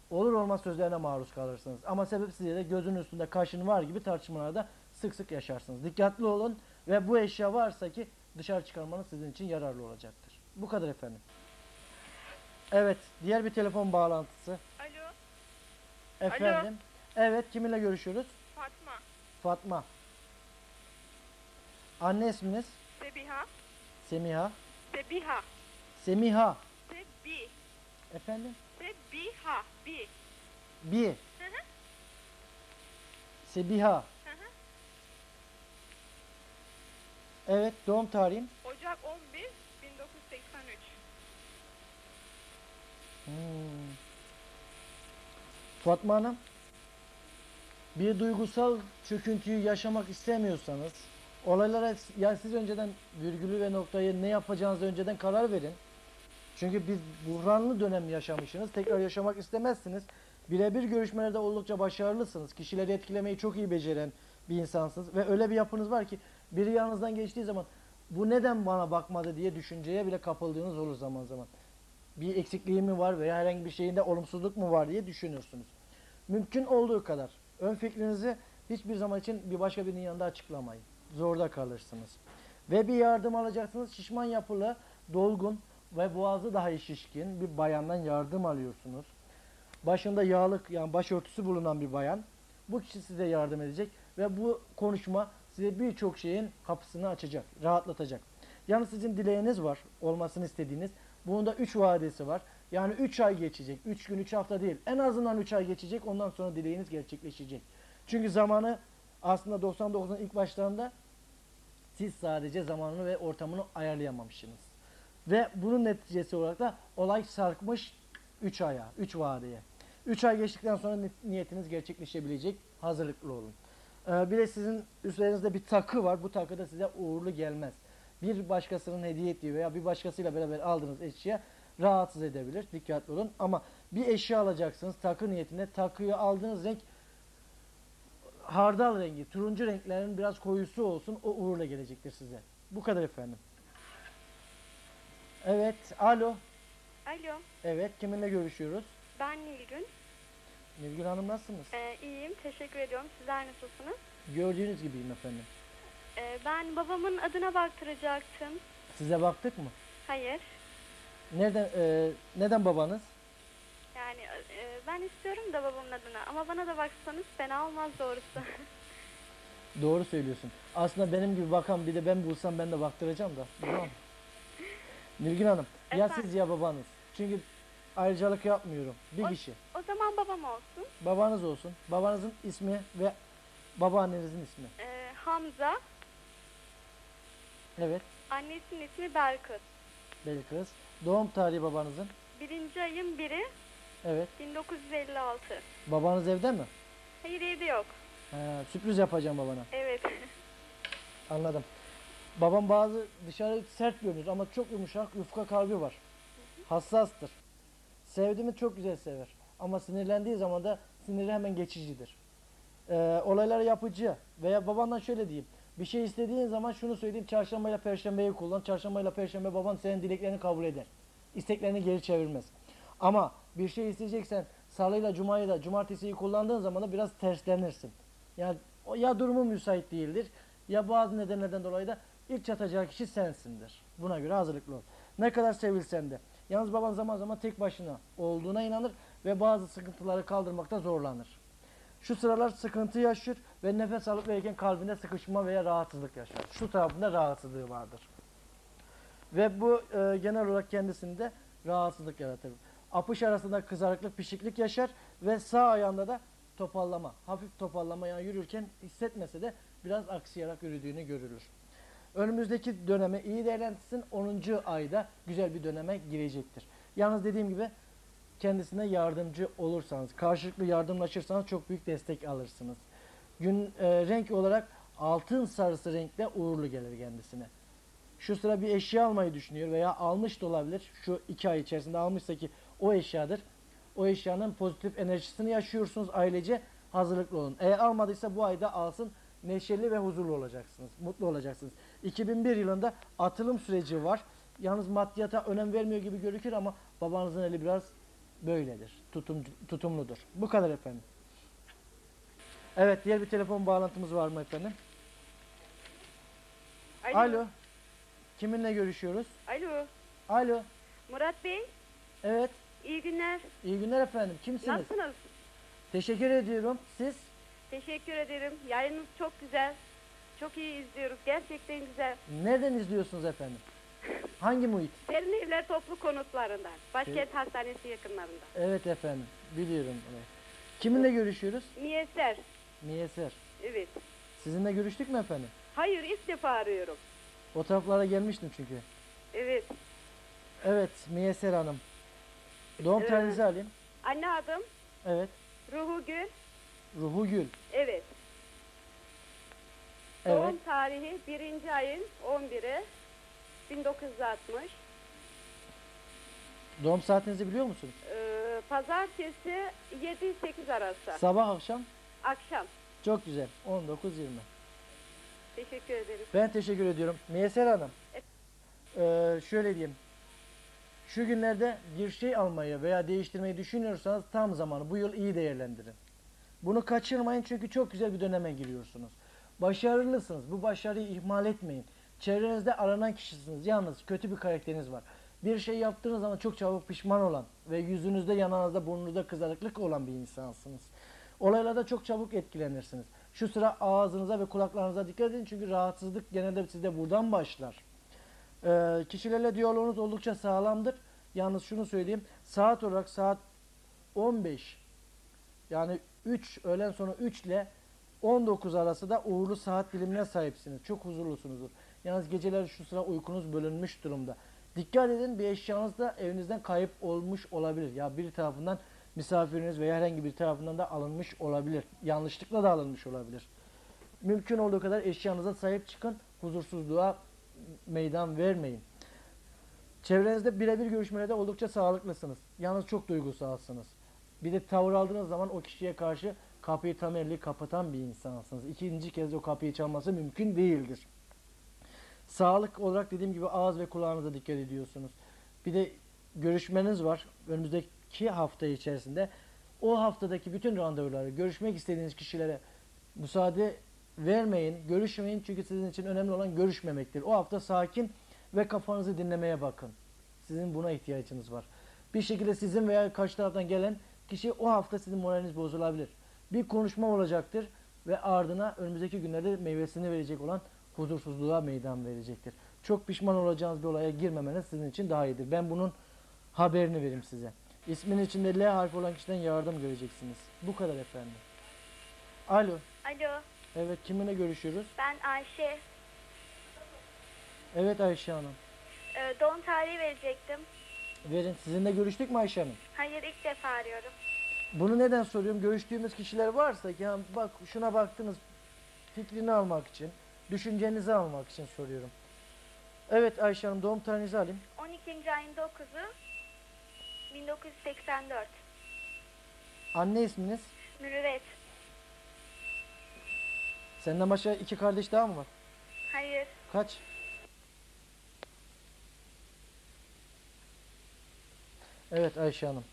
olur olmaz sözlerine maruz kalırsınız. Ama sebepsiz yere gözünün üstünde kaşın var gibi tartışmalarda sık sık yaşarsınız. Dikkatli olun ve bu eşya varsa ki dışarı çıkarmanız sizin için yararlı olacaktır. Bu kadar efendim. Evet, diğer bir telefon bağlantısı. Alo Efendim. Evet, kiminle görüşüyoruz? Fatma. Fatma. Anne isminiz? Sebiha. Semiha. Sebiha. Semiha. Sebi. Efendim? Sebiha. Bi. Bir. Sebiha. Evet, doğum tarihim. Ocak 11 1983. Hmm. Fatma Hanım, bir duygusal çöküntüyü yaşamak istemiyorsanız, olaylara yani siz önceden virgülü ve noktayı ne yapacağınızı önceden karar verin. Çünkü biz buhranlı dönem yaşamışsınız, tekrar yaşamak istemezsiniz. Birebir görüşmelerde oldukça başarılısınız. Kişileri etkilemeyi çok iyi beceren bir insansınız ve öyle bir yapınız var ki biri yanınızdan geçtiği zaman bu neden bana bakmadı diye düşünceye bile kapıldığınız olur zaman zaman bir eksikliği mi var veya herhangi bir şeyinde olumsuzluk mu var diye düşünürsünüz. Mümkün olduğu kadar ön fikrinizi hiçbir zaman için bir başka birinin yanında açıklamayın. Zorda kalırsınız. Ve bir yardım alacaksınız. Şişman yapılı, dolgun ve boğazı daha şişkin bir bayandan yardım alıyorsunuz. Başında yağlık yani başörtüsü bulunan bir bayan. Bu kişi size yardım edecek ve bu konuşma size birçok şeyin kapısını açacak, rahatlatacak. Yalnız sizin dileğiniz var, olmasını istediğiniz. Bunun da 3 vadesi var. Yani 3 ay geçecek. 3 gün 3 hafta değil. En azından 3 ay geçecek. Ondan sonra dileğiniz gerçekleşecek. Çünkü zamanı aslında 99'un ilk başlarında siz sadece zamanını ve ortamını ayarlayamamışsınız. Ve bunun neticesi olarak da olay sarkmış 3 aya, 3 vadeye. 3 ay geçtikten sonra ni- niyetiniz gerçekleşebilecek. Hazırlıklı olun. Ee, bir de sizin üzerinizde bir takı var. Bu takı da size uğurlu gelmez. bir başkasının hediye ettiği veya bir başkasıyla beraber aldığınız eşya rahatsız edebilir. Dikkatli olun. Ama bir eşya alacaksınız takı niyetine. Takıyı aldığınız renk hardal rengi, turuncu renklerin biraz koyusu olsun. O uğurla gelecektir size. Bu kadar efendim. Evet, alo. Alo, Evet, kiminle görüşüyoruz? ben Nilgün. Nilgün Hanım nasılsınız? Ee, iyiyim, teşekkür ediyorum. Sizler nasılsınız? Gördüğünüz gibiyim efendim. Ee, ben babamın adına baktıracaktım. Size baktık mı? Hayır, Nereden e, neden babanız? Yani e, ben istiyorum da babamın adına. Ama bana da baksanız fena olmaz doğrusu. (laughs) Doğru söylüyorsun. Aslında benim gibi bakan bir de ben bulsam ben de baktıracağım da. Tamam. (laughs) Nilgün Hanım, ya Efendim? siz ya babanız. Çünkü ayrıcalık yapmıyorum. Bir O- kişi. o zaman babam olsun. Babanız olsun. Babanızın ismi ve babaannenizin ismi. Ee, Hamza, Evet. annesinin ismi Belkıs. Belkıs. Doğum tarihi babanızın. Birinci ayın biri Evet. 1956. Babanız evde mi? Hayır evde yok. Ha, sürpriz yapacağım babana. Evet. (laughs) Anladım. Babam bazı dışarı sert görünür ama çok yumuşak, yufka kalbi var. Hassastır. Sevdiğimi çok güzel sever. Ama sinirlendiği zaman da siniri hemen geçicidir. Ee, olaylar yapıcı. Veya babandan şöyle diyeyim. Bir şey istediğin zaman şunu söyleyeyim. Çarşambayla perşembeyi kullan. Çarşambayla perşembe baban senin dileklerini kabul eder. İsteklerini geri çevirmez. Ama bir şey isteyeceksen salıyla cumayı da cumartesiyi kullandığın zaman da biraz terslenirsin. Yani ya durumu müsait değildir ya bazı nedenlerden dolayı da ilk çatacağı kişi sensindir. Buna göre hazırlıklı ol. Ne kadar sevilsen de. Yalnız baban zaman zaman tek başına olduğuna inanır ve bazı sıkıntıları kaldırmakta zorlanır. Şu sıralar sıkıntı yaşıyor ve nefes alıp verirken kalbinde sıkışma veya rahatsızlık yaşar. Şu tarafında rahatsızlığı vardır. Ve bu e, genel olarak kendisinde rahatsızlık yaratır. Apış arasında kızarıklık, pişiklik yaşar ve sağ ayağında da topallama, hafif topallama yani yürürken hissetmese de biraz aksayarak yürüdüğünü görülür. Önümüzdeki dönemi iyi değerlendirsin. 10. ayda güzel bir döneme girecektir. Yalnız dediğim gibi kendisine yardımcı olursanız, karşılıklı yardımlaşırsanız çok büyük destek alırsınız. Gün e, renk olarak altın sarısı renkte uğurlu gelir kendisine. Şu sıra bir eşya almayı düşünüyor veya almış da olabilir. Şu iki ay içerisinde almışsa ki o eşyadır. O eşyanın pozitif enerjisini yaşıyorsunuz ailece. Hazırlıklı olun. Eğer almadıysa bu ayda alsın. Neşeli ve huzurlu olacaksınız. Mutlu olacaksınız. 2001 yılında atılım süreci var. Yalnız maddiyata önem vermiyor gibi görünür ama babanızın eli biraz böyledir. Tutum, tutumludur. Bu kadar efendim. Evet diğer bir telefon bağlantımız var mı efendim? Alo. Kiminle görüşüyoruz? Alo. Alo. Murat Bey, Evet. İyi günler. İyi günler efendim. Kimsiniz? Nasılsınız? Teşekkür ediyorum. Siz? Teşekkür ederim. Yayınınız çok güzel. Çok iyi izliyoruz. Gerçekten güzel. Nereden izliyorsunuz efendim? (laughs) Hangi muhit? Serin Evler Toplu Konutlarından. Başkent Hastanesi yakınlarında. Evet efendim. Biliyorum. Evet. Kiminle görüşüyoruz? Miyeser. Miyeser. Evet. Sizinle görüştük mü efendim? Hayır ilk defa arıyorum. O taraflara gelmiştim çünkü. Evet. Evet Miyeser Hanım. Doğum Ee, tarihinizi alayım. Anne adım Evet. Ruhu Gül. Ruhu Gül. Evet. Evet. Doğum tarihi 1. ayın 11'i 1960. Doğum saatinizi biliyor musunuz? Ee, pazartesi 7-8 arası. Sabah akşam. Akşam. Çok güzel. 19.20. Teşekkür ederim. Ben teşekkür ediyorum. Miyeser Hanım. Ee, şöyle diyeyim. Şu günlerde bir şey almayı veya değiştirmeyi düşünüyorsanız tam zamanı. Bu yıl iyi değerlendirin. Bunu kaçırmayın çünkü çok güzel bir döneme giriyorsunuz. Başarılısınız. Bu başarıyı ihmal etmeyin. Çevrenizde aranan kişisiniz. Yalnız kötü bir karakteriniz var. Bir şey yaptığınız zaman çok çabuk pişman olan ve yüzünüzde, yanağınızda, burnunuzda kızarıklık olan bir insansınız. Olaylarda çok çabuk etkilenirsiniz. Şu sıra ağzınıza ve kulaklarınıza dikkat edin çünkü rahatsızlık genelde sizde buradan başlar. Ee, kişilerle diyaloğunuz oldukça sağlamdır. Yalnız şunu söyleyeyim. Saat olarak saat 15 yani 3 öğlen sonra 3 ile 19 arası da uğurlu saat dilimine sahipsiniz. Çok huzurlusunuzdur. Yalnız geceleri şu sıra uykunuz bölünmüş durumda. Dikkat edin bir eşyanız da evinizden kayıp olmuş olabilir. Ya bir tarafından misafiriniz veya herhangi bir tarafından da alınmış olabilir. Yanlışlıkla da alınmış olabilir. Mümkün olduğu kadar eşyanıza sahip çıkın. Huzursuzluğa meydan vermeyin. Çevrenizde birebir görüşmelerde oldukça sağlıklısınız. Yalnız çok duygusalsınız. Bir de tavır aldığınız zaman o kişiye karşı kapıyı tam elli kapatan bir insansınız. İkinci kez o kapıyı çalması mümkün değildir. Sağlık olarak dediğim gibi ağız ve kulağınıza dikkat ediyorsunuz. Bir de görüşmeniz var önümüzdeki hafta içerisinde. O haftadaki bütün randevuları, görüşmek istediğiniz kişilere müsaade vermeyin, görüşmeyin çünkü sizin için önemli olan görüşmemektir. O hafta sakin ve kafanızı dinlemeye bakın. Sizin buna ihtiyacınız var. Bir şekilde sizin veya karşı taraftan gelen kişi o hafta sizin moraliniz bozulabilir. Bir konuşma olacaktır ve ardına önümüzdeki günlerde meyvesini verecek olan huzursuzluğa meydan verecektir. Çok pişman olacağınız bir olaya girmemeniz sizin için daha iyidir. Ben bunun haberini vereyim size. İsmin içinde L harfi olan kişiden yardım göreceksiniz. Bu kadar efendim. Alo. Alo, Evet kiminle görüşüyoruz? ben Ayşe. Evet Ayşe Hanım. Ee, doğum tarihi verecektim. Verin. Sizinle görüştük mü Ayşe Hanım? Hayır, ilk defa arıyorum. Bunu neden soruyorum? Görüştüğümüz kişiler varsa ki ya bak şuna baktınız fikrini almak için, düşüncenizi almak için soruyorum. Evet Ayşe Hanım doğum tarihinizi alayım. 12. ayın 9'u 1984. Anne isminiz? Mürüvvet. Senden başka iki kardeş daha mı var? Hayır, Kaç? Evet Ayşe Hanım.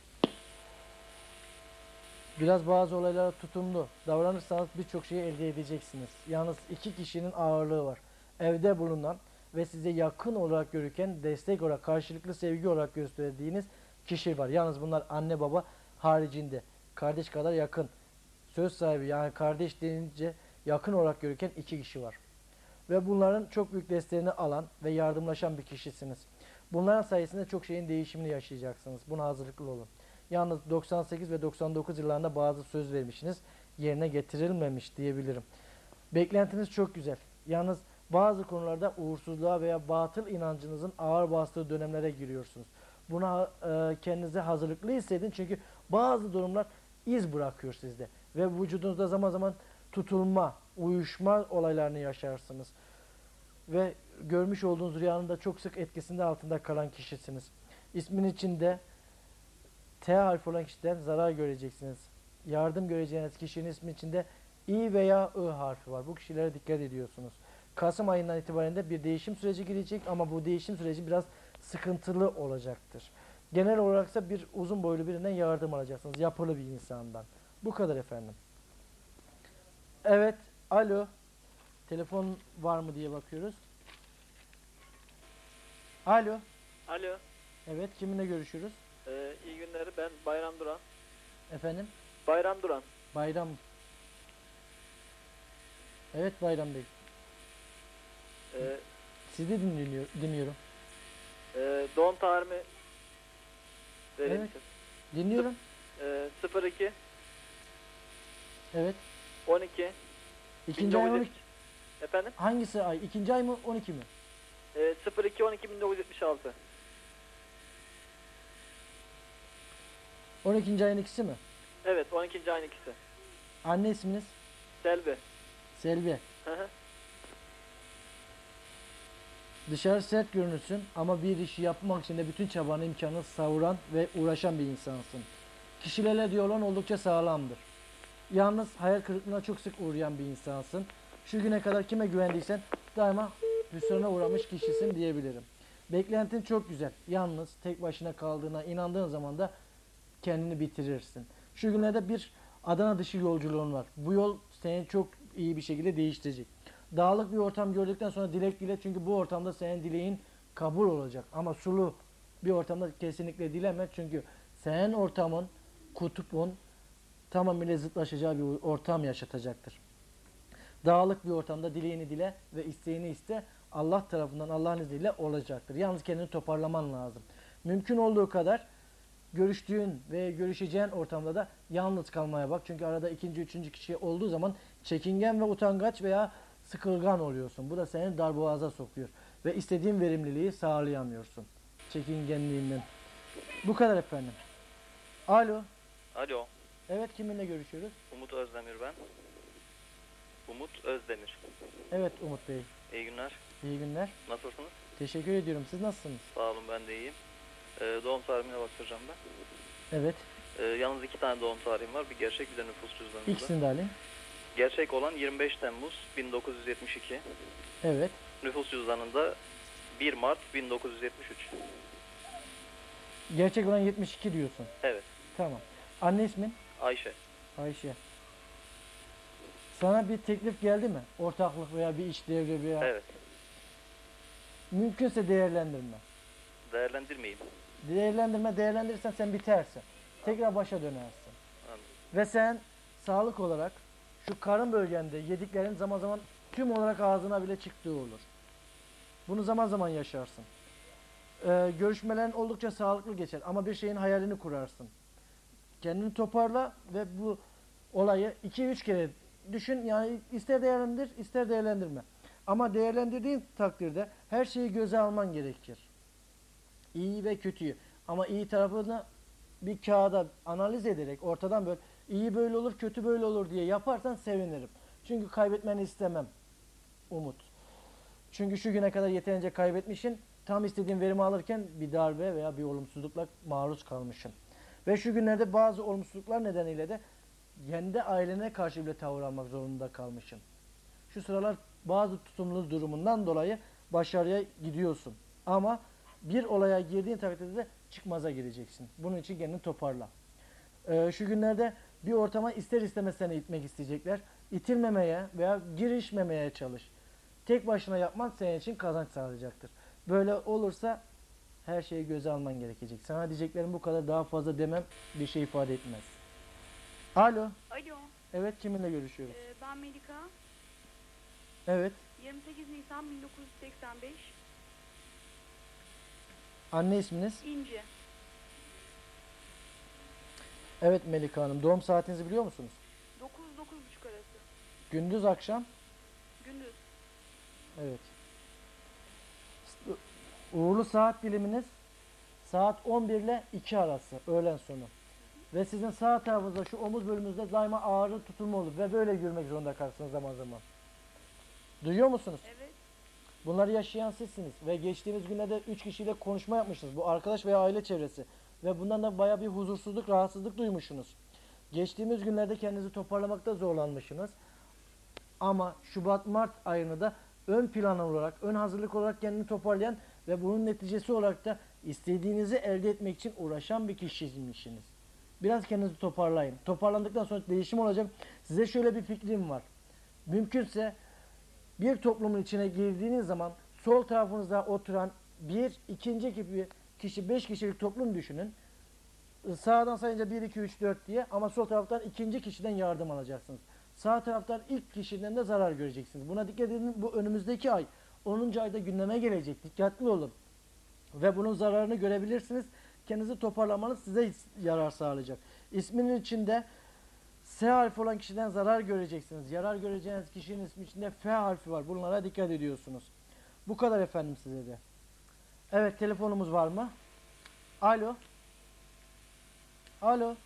Biraz bazı olaylara tutumlu davranırsanız birçok şeyi elde edeceksiniz. Yalnız iki kişinin ağırlığı var. Evde bulunan ve size yakın olarak görürken destek olarak karşılıklı sevgi olarak gösterdiğiniz kişi var. Yalnız bunlar anne baba haricinde. Kardeş kadar yakın. Söz sahibi yani kardeş denince yakın olarak görürken iki kişi var ve bunların çok büyük desteğini alan ve yardımlaşan bir kişisiniz. Bunların sayesinde çok şeyin değişimini yaşayacaksınız. Buna hazırlıklı olun. Yalnız 98 ve 99 yıllarında bazı söz vermişsiniz. Yerine getirilmemiş diyebilirim. Beklentiniz çok güzel. Yalnız bazı konularda uğursuzluğa veya batıl inancınızın ağır bastığı dönemlere giriyorsunuz. Buna e, kendinize hazırlıklı hissedin çünkü bazı durumlar iz bırakıyor sizde ve vücudunuzda zaman zaman tutulma, uyuşma olaylarını yaşarsınız. Ve görmüş olduğunuz rüyanın da çok sık etkisinde altında kalan kişisiniz. İsmin içinde T harfi olan kişiden zarar göreceksiniz. Yardım göreceğiniz kişinin ismi içinde İ veya I harfi var. Bu kişilere dikkat ediyorsunuz. Kasım ayından itibaren de bir değişim süreci girecek ama bu değişim süreci biraz sıkıntılı olacaktır. Genel olaraksa bir uzun boylu birinden yardım alacaksınız. Yapılı bir insandan. Bu kadar efendim. Evet, alo. Telefon var mı diye bakıyoruz. Alo. Alo, Evet, kiminle görüşürüz? e, iyi günleri. Ben Bayram Duran. Efendim? Bayram Duran. Bayram. Evet Bayram Bey. E, Sizi dinliyor, dinliyorum. e, doğum tarihimi vereyim Evet. size. Dinliyorum. E, 02 Evet. 12 İkinci ay 12. 1972. Efendim? Hangisi ay? İkinci ay mı 12 mi? E, 02 12 1976. 12. ayın ikisi mi? Evet, 12. ayın ikisi. Anne isminiz? Selvi. Selvi. Hı hı. Dışarı sert görünürsün ama bir işi yapmak için de bütün çabanı imkanı savuran ve uğraşan bir insansın. Kişilerle diyaloğun oldukça sağlamdır. Yalnız hayal kırıklığına çok sık uğrayan bir insansın. Şu güne kadar kime güvendiysen daima hüsrana uğramış kişisin diyebilirim. Beklentin çok güzel. Yalnız tek başına kaldığına inandığın zaman da kendini bitirirsin. Şu günlerde bir Adana dışı yolculuğun var. Bu yol seni çok iyi bir şekilde değiştirecek. Dağlık bir ortam gördükten sonra dilek dile çünkü bu ortamda senin dileğin kabul olacak. Ama sulu bir ortamda kesinlikle dileme çünkü senin ortamın, kutupun tamamıyla zıtlaşacağı bir ortam yaşatacaktır. Dağlık bir ortamda dileğini dile ve isteğini iste. Allah tarafından Allah'ın izniyle olacaktır. Yalnız kendini toparlaman lazım. Mümkün olduğu kadar görüştüğün ve görüşeceğin ortamda da yalnız kalmaya bak. Çünkü arada ikinci, üçüncü kişi olduğu zaman çekingen ve utangaç veya sıkılgan oluyorsun. Bu da seni darboğaza sokuyor. Ve istediğin verimliliği sağlayamıyorsun. Çekingenliğinden. Bu kadar efendim. Alo. Alo, Evet kiminle görüşüyoruz? Umut Özdemir ben. Umut Özdemir. Evet Umut Bey. İyi günler. İyi günler. Nasılsınız? Teşekkür ediyorum. Siz nasılsınız? Sağ olun ben de iyiyim. Ee, doğum tarihine baktıracağım ben. Evet. Ee, yalnız iki tane doğum tarihim var. Bir gerçek bir de nüfus cüzdanımda. İkisini de alayım. Gerçek olan 25 Temmuz 1972. Evet. Nüfus cüzdanında 1 Mart 1973. Gerçek olan 72 diyorsun. Evet. Tamam. Anne ismin? Ayşe. Ayşe. Sana bir teklif geldi mi? Ortaklık veya bir iş devri veya Evet. mümkünse değerlendirme. Değerlendirmeyeyim. Değerlendirme, değerlendirirsen sen bitersin. Tekrar başa dönersin. Anladım. Ve sen sağlık olarak şu karın bölgende yediklerin zaman zaman tüm olarak ağzına bile çıktığı olur. Bunu zaman zaman yaşarsın. Ee, görüşmelerin oldukça sağlıklı geçer ama bir şeyin hayalini kurarsın. Kendini toparla ve bu olayı 2-3 kere düşün. Yani ister değerlendir, ister değerlendirme. Ama değerlendirdiğin takdirde her şeyi göze alman gerekir. İyi ve kötüyü. Ama iyi tarafını bir kağıda analiz ederek ortadan böyle iyi böyle olur, kötü böyle olur diye yaparsan sevinirim. Çünkü kaybetmeni istemem. Umut. Çünkü şu güne kadar yeterince kaybetmişsin. Tam istediğin verimi alırken bir darbe veya bir olumsuzlukla maruz kalmışsın. Ve şu günlerde bazı olumsuzluklar nedeniyle de kendi ailene karşı bile tavır almak zorunda kalmışsın. Şu sıralar bazı tutumlu durumundan dolayı başarıya gidiyorsun. Ama bir olaya girdiğin takdirde de çıkmaza gireceksin. Bunun için kendini toparla. Ee, şu günlerde bir ortama ister istemez seni itmek isteyecekler. İtilmemeye veya girişmemeye çalış. Tek başına yapman senin için kazanç sağlayacaktır. Böyle olursa her şeyi göze alman gerekecek. Sana diyeceklerim bu kadar daha fazla demem bir şey ifade etmez. Alo. Alo, Evet kiminle görüşüyoruz? e, ben Melika. Evet. 28 Nisan 1985. Anne isminiz? İnci. Evet Melika Hanım. Doğum saatinizi biliyor musunuz? 9-9.30 arası. Gündüz akşam? Gündüz. Evet. Uğurlu saat diliminiz saat 11 ile 2 arası öğlen sonu. Ve sizin sağ tarafınızda şu omuz bölümünüzde daima ağrı tutulma olur ve böyle yürümek zorunda kalırsınız zaman zaman. Duyuyor musunuz? Evet. Bunları yaşayan sizsiniz ve geçtiğimiz günlerde 3 kişiyle konuşma yapmışsınız. Bu arkadaş veya aile çevresi. Ve bundan da baya bir huzursuzluk, rahatsızlık duymuşsunuz. Geçtiğimiz günlerde kendinizi toparlamakta zorlanmışsınız. Ama Şubat-Mart ayını da ön plan olarak, ön hazırlık olarak kendini toparlayan ve bunun neticesi olarak da istediğinizi elde etmek için uğraşan bir kişiymişsiniz. Biraz kendinizi toparlayın. Toparlandıktan sonra değişim olacak. Size şöyle bir fikrim var. Mümkünse bir toplumun içine girdiğiniz zaman sol tarafınızda oturan bir ikinci gibi kişi, beş kişilik toplum düşünün. Sağdan sayınca 1, 2, 3, 4 diye ama sol taraftan ikinci kişiden yardım alacaksınız. Sağ taraftan ilk kişiden de zarar göreceksiniz. Buna dikkat edin. Bu önümüzdeki ay 10. ayda gündeme gelecek. Dikkatli olun. Ve bunun zararını görebilirsiniz. Kendinizi toparlamanız size yarar sağlayacak. İsminin içinde S harfi olan kişiden zarar göreceksiniz. Yarar göreceğiniz kişinin ismi içinde F harfi var. Bunlara dikkat ediyorsunuz. Bu kadar efendim size de. Evet telefonumuz var mı? Alo. Alo.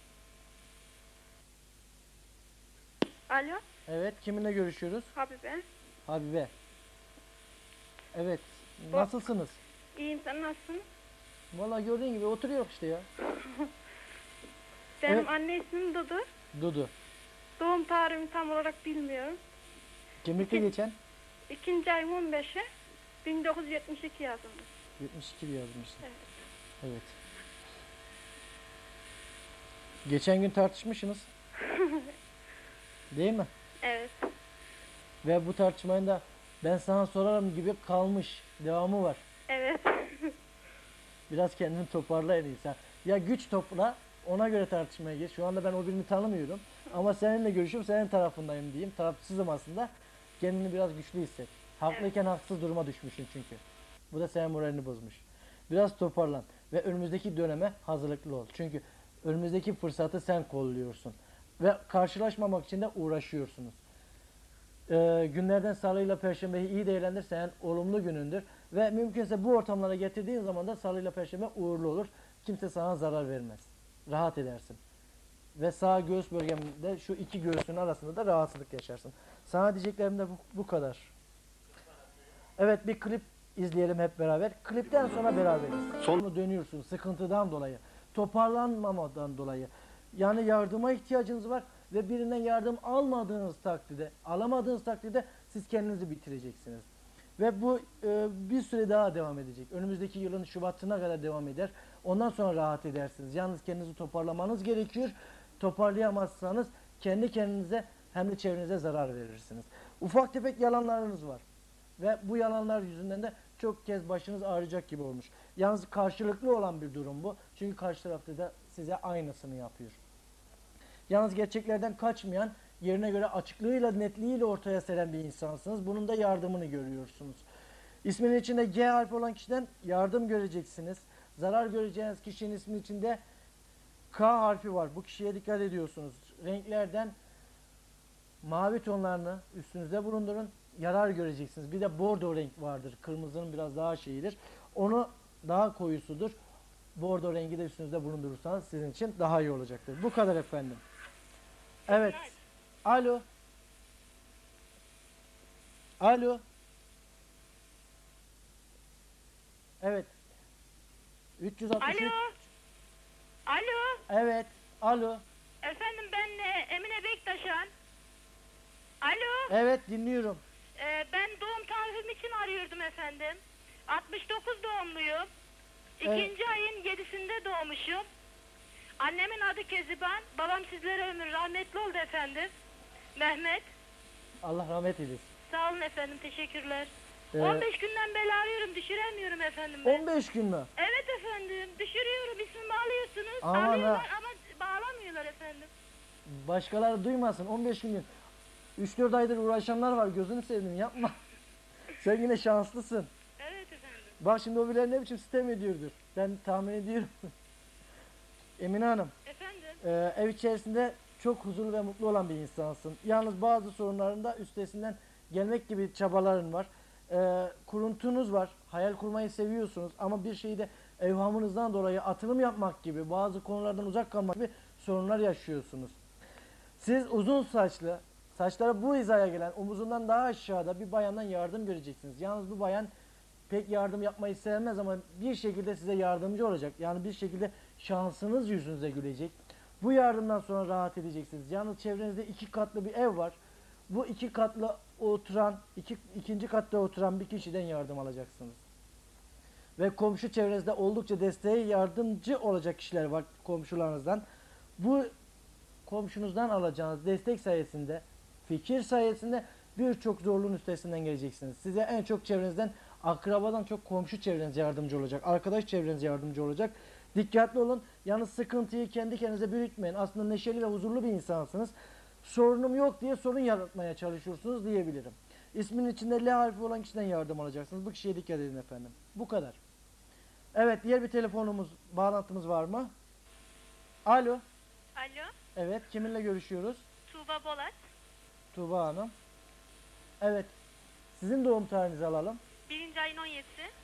Alo, Evet kiminle görüşüyoruz? Habibe. Habibe. Evet. Nasılsınız? İyiyim, sen nasılsın? Vallahi gördüğün gibi oturuyor işte ya. (laughs) Benim Evet. anne ismim Dudu. Dudu. Doğum tarihimi tam olarak bilmiyorum. Kimlikte geçen? İkinci ayın 15'i 1972 yazılmış. 72 yazmışsın. Evet. Evet. Geçen gün tartışmışsınız. (laughs) Değil mi? Evet. Ve bu tartışmanın da ben sana sorarım gibi kalmış. Devamı var. Evet. (laughs) Biraz kendini toparla en iyisi. Ya güç topla ona göre tartışmaya geç. Şu anda ben o birini tanımıyorum. Ama seninle görüşüp senin tarafındayım diyeyim. Tarafsızım aslında. Kendini biraz güçlü hisset. Haklıyken haksız duruma düşmüşsün çünkü. Bu da senin moralini bozmuş. Biraz toparlan. Ve önümüzdeki döneme hazırlıklı ol. Çünkü önümüzdeki fırsatı sen kolluyorsun. Ve karşılaşmamak için de uğraşıyorsunuz. Ee, günlerden salıyla perşembeyi iyi değerlendir. Senin olumlu günündür. Ve mümkünse bu ortamlara getirdiğin zaman da salıyla perşembe uğurlu olur. Kimse sana zarar vermez. Rahat edersin. Ve sağ göğüs bölgemde şu iki göğsün arasında da rahatsızlık yaşarsın. Sana diyeceklerim de bu, bu kadar. Evet bir klip izleyelim hep beraber. Klipten sonra beraberiz. Sonra dönüyorsunuz sıkıntıdan dolayı, toparlanmamadan dolayı. Yani yardıma ihtiyacınız var ve birinden yardım almadığınız takdirde, alamadığınız takdirde siz kendinizi bitireceksiniz. Ve bu e, bir süre daha devam edecek. Önümüzdeki yılın Şubat'ına kadar devam eder. Ondan sonra rahat edersiniz. Yalnız kendinizi toparlamanız gerekiyor. Toparlayamazsanız kendi kendinize hem de çevrenize zarar verirsiniz. Ufak tefek yalanlarınız var. Ve bu yalanlar yüzünden de çok kez başınız ağrıyacak gibi olmuş. Yalnız karşılıklı olan bir durum bu. Çünkü karşı tarafta da size aynısını yapıyor. Yalnız gerçeklerden kaçmayan, yerine göre açıklığıyla, netliğiyle ortaya seren bir insansınız. Bunun da yardımını görüyorsunuz. İsminin içinde G harfi olan kişiden yardım göreceksiniz. Zarar göreceğiniz kişinin isminin içinde K harfi var. Bu kişiye dikkat ediyorsunuz. Renklerden mavi tonlarını üstünüzde bulundurun. Yarar göreceksiniz. Bir de bordo renk vardır. Kırmızının biraz daha şeyidir. Onu daha koyusudur. Bordo rengi de üstünüzde bulundurursanız sizin için daha iyi olacaktır. Bu kadar efendim. Evet. Alo. Alo. Evet. 363. Alo. Alo. Evet. Alo. Efendim ben e, Emine Bektaşan. Alo. Evet dinliyorum. e, ben doğum tarihim için arıyordum efendim. 69 doğumluyum. Evet. İkinci ayın 7'sinde doğmuşum. Annemin adı Keziban. Babam sizlere ömür rahmetli oldu efendim. Mehmet. Allah rahmet eylesin. Sağ olun efendim teşekkürler. Ee, 15 günden beri arıyorum düşüremiyorum efendim ben. 15 gün mü? Evet efendim düşürüyorum ismimi alıyorsunuz. Aman ha. Alıyorlar ama bağlamıyorlar efendim. Başkaları duymasın 15 gün. 3-4 aydır uğraşanlar var gözünü seveyim yapma. (laughs) Sen yine şanslısın. Evet efendim. Bak şimdi o birileri ne biçim sistem ediyordur. Ben tahmin ediyorum. Emine Hanım, Efendim. e, ev içerisinde çok huzurlu ve mutlu olan bir insansın. Yalnız bazı sorunların da üstesinden gelmek gibi çabaların var. E, kuruntunuz var. Hayal kurmayı seviyorsunuz ama bir şeyde evhamınızdan dolayı atılım yapmak gibi, bazı konulardan uzak kalmak gibi sorunlar yaşıyorsunuz. Siz uzun saçlı, saçları bu hizaya gelen, omuzundan daha aşağıda bir bayandan yardım göreceksiniz. Yalnız bu bayan pek yardım yapmayı sevmez ama bir şekilde size yardımcı olacak. Yani bir şekilde şansınız yüzünüze gülecek. Bu yardımdan sonra rahat edeceksiniz. Yalnız çevrenizde iki katlı bir ev var. Bu iki katlı oturan, iki, ikinci katta oturan bir kişiden yardım alacaksınız. Ve komşu çevrenizde oldukça desteğe yardımcı olacak kişiler var komşularınızdan. Bu komşunuzdan alacağınız destek sayesinde, fikir sayesinde birçok zorluğun üstesinden geleceksiniz. Size en çok çevrenizden, akrabadan çok komşu çevreniz yardımcı olacak. Arkadaş çevreniz yardımcı olacak. Dikkatli olun. Yalnız sıkıntıyı kendi kendinize büyütmeyin. Aslında neşeli ve huzurlu bir insansınız. Sorunum yok diye sorun yaratmaya çalışıyorsunuz diyebilirim. İsmin içinde L harfi olan kişiden yardım alacaksınız. Bu kişiye dikkat edin efendim. Bu kadar. Evet diğer bir telefonumuz, bağlantımız var mı? Alo. Alo, Evet kiminle görüşüyoruz? Tuğba Bolat. Tuğba Hanım. Evet. Sizin doğum tarihinizi alalım. Birinci ayın 17'si.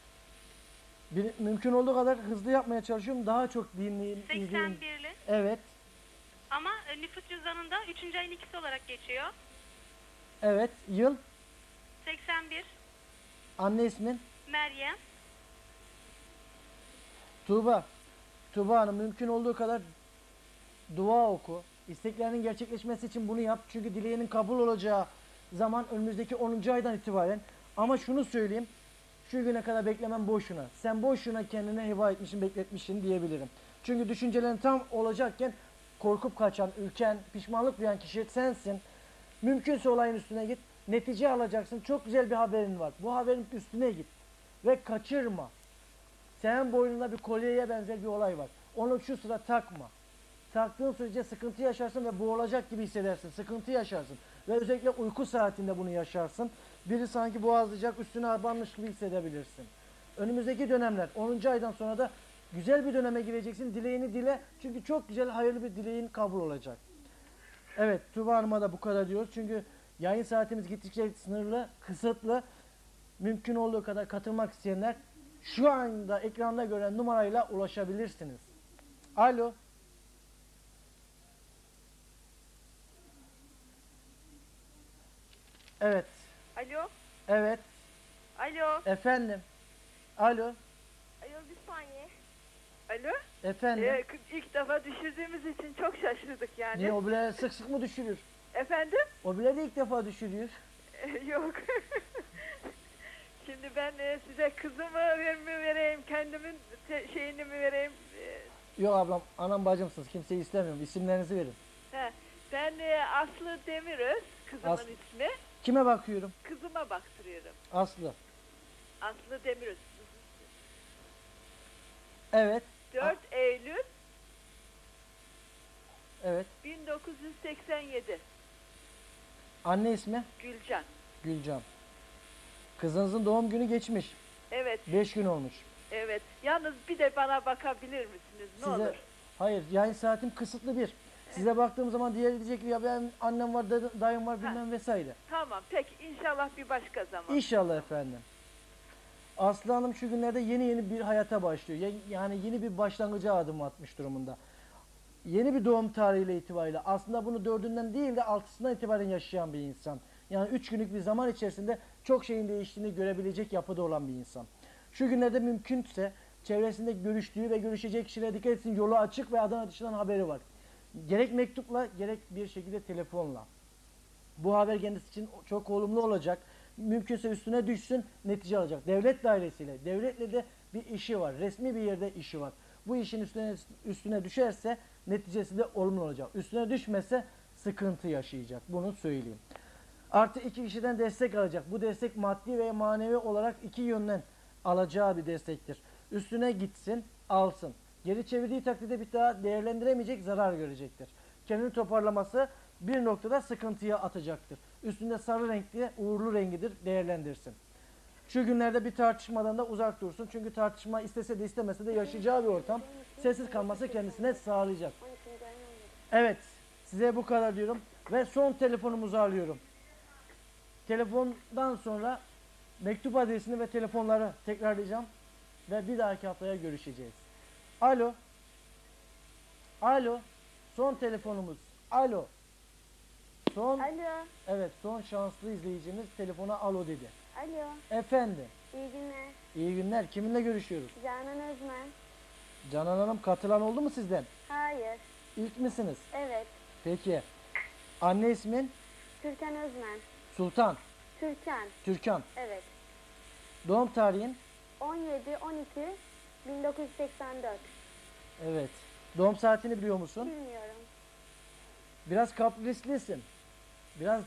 Bir, mümkün olduğu kadar hızlı yapmaya çalışıyorum. Daha çok dinleyeyim. izleyeyim. 81'li. Evet. Ama e, nüfus cüzdanında 3. ayın ikisi olarak geçiyor. Evet. Yıl. 81. Anne ismin. Meryem. Tuğba. Tuğba Hanım mümkün olduğu kadar dua oku. İsteklerinin gerçekleşmesi için bunu yap. Çünkü dileğinin kabul olacağı zaman önümüzdeki 10. aydan itibaren. Ama şunu söyleyeyim. Şu güne kadar beklemem boşuna. Sen boşuna kendine heba etmişsin, bekletmişsin diyebilirim. Çünkü düşüncelerin tam olacakken korkup kaçan, ülken, pişmanlık duyan kişi sensin. Mümkünse olayın üstüne git. Netice alacaksın. Çok güzel bir haberin var. Bu haberin üstüne git. Ve kaçırma. Senin boynunda bir kolyeye benzer bir olay var. Onu şu sıra takma. Taktığın sürece sıkıntı yaşarsın ve boğulacak gibi hissedersin. Sıkıntı yaşarsın. Ve özellikle uyku saatinde bunu yaşarsın. Biri sanki boğazlayacak üstüne abanmış gibi hissedebilirsin. Önümüzdeki dönemler 10. aydan sonra da güzel bir döneme gireceksin. Dileğini dile. Çünkü çok güzel hayırlı bir dileğin kabul olacak. Evet Tuba Hanım'a da bu kadar diyoruz. Çünkü yayın saatimiz gittikçe sınırlı, kısıtlı. Mümkün olduğu kadar katılmak isteyenler şu anda ekranda gören numarayla ulaşabilirsiniz. Alo. Evet. Alo. Evet. Alo. Efendim. Alo. Alo bir saniye. Alo. Efendim. Ee, ilk defa düşürdüğümüz için çok şaşırdık yani. Niye o bile sık sık mı düşürür? Efendim? O bile de ilk defa düşürüyor. Yok. (laughs) Şimdi ben e, size kızımı mi vereyim, kendimin şeyini mi vereyim? E, Yok ablam anam bacımsınız kimseyi istemiyorum isimlerinizi verin. he, ben e, Aslı Demiröz, kızımın Aslı. ismi. Kime bakıyorum? Kızıma baktırıyorum. Aslı. Aslı Demiröz. Evet. 4 Eylül Evet. 1987. Anne ismi? Gülcan. Gülcan. Kızınızın doğum günü geçmiş. Evet, 5 gün olmuş. evet. Yalnız bir de bana bakabilir misiniz? Ne Size olur? hayır yayın saatim kısıtlı bir. Size baktığım zaman diğeri diyecek ki ya ben annem var, dayım var bilmem vesaire. Tamam, peki inşallah bir başka zaman. İnşallah efendim. Aslı Hanım şu günlerde yeni yeni bir hayata başlıyor. Ya- Yani yeni bir başlangıca adım atmış durumunda. Yeni bir doğum tarihiyle itibariyle aslında bunu dördünden değil de altısından itibaren yaşayan bir insan. Yani üç günlük bir zaman içerisinde çok şeyin değiştiğini görebilecek yapıda olan bir insan. Şu günlerde mümkünse çevresinde görüştüğü ve görüşecek kişilere dikkat etsin yolu açık ve Adana dışından haberi var. Gerek mektupla gerek bir şekilde telefonla. Bu haber kendisi için çok olumlu olacak. Mümkünse üstüne düşsün, netice alacak. Devlet dairesiyle, devletle de bir işi var. Resmi bir yerde işi var. Bu işin üstüne üstüne düşerse neticesi de olumlu olacak. Üstüne düşmese sıkıntı yaşayacak. Bunu söyleyeyim. Artı iki kişiden destek alacak. Bu destek maddi ve manevi olarak iki yönden alacağı bir destektir. Üstüne gitsin, alsın. Geri çevirdiği takdirde bir daha değerlendiremeyecek, zarar görecektir. Kendini toparlaması bir noktada sıkıntıya atacaktır. Üstünde sarı renkli, uğurlu rengidir, değerlendirsin. Şu günlerde bir tartışmadan da uzak dursun. Çünkü tartışma istese de istemese de yaşayacağı bir ortam. Sessiz kalması kendisine sağlayacak. 12. ayın 11. Evet, size bu kadar diyorum. Ve son telefonumuzu alıyorum. Telefondan sonra mektup adresini ve telefonları tekrarlayacağım. Ve bir dahaki haftaya görüşeceğiz. Alo. Alo. Son telefonumuz. Alo. Son, Alo. evet son şanslı izleyicimiz telefona alo dedi. Alo. Efendim. İyi günler. İyi günler. Kiminle görüşüyoruz? Canan Özmen. Canan Hanım katılan oldu mu sizden? Hayır. İlk misiniz? Evet. Peki. Anne ismin? Türkan Özmen. Sultan. Türkan. Türkan. Evet. Doğum tarihin? 17 12 1984. Evet. Doğum saatini biliyor musun? Bilmiyorum. Biraz kaprislisin. Biraz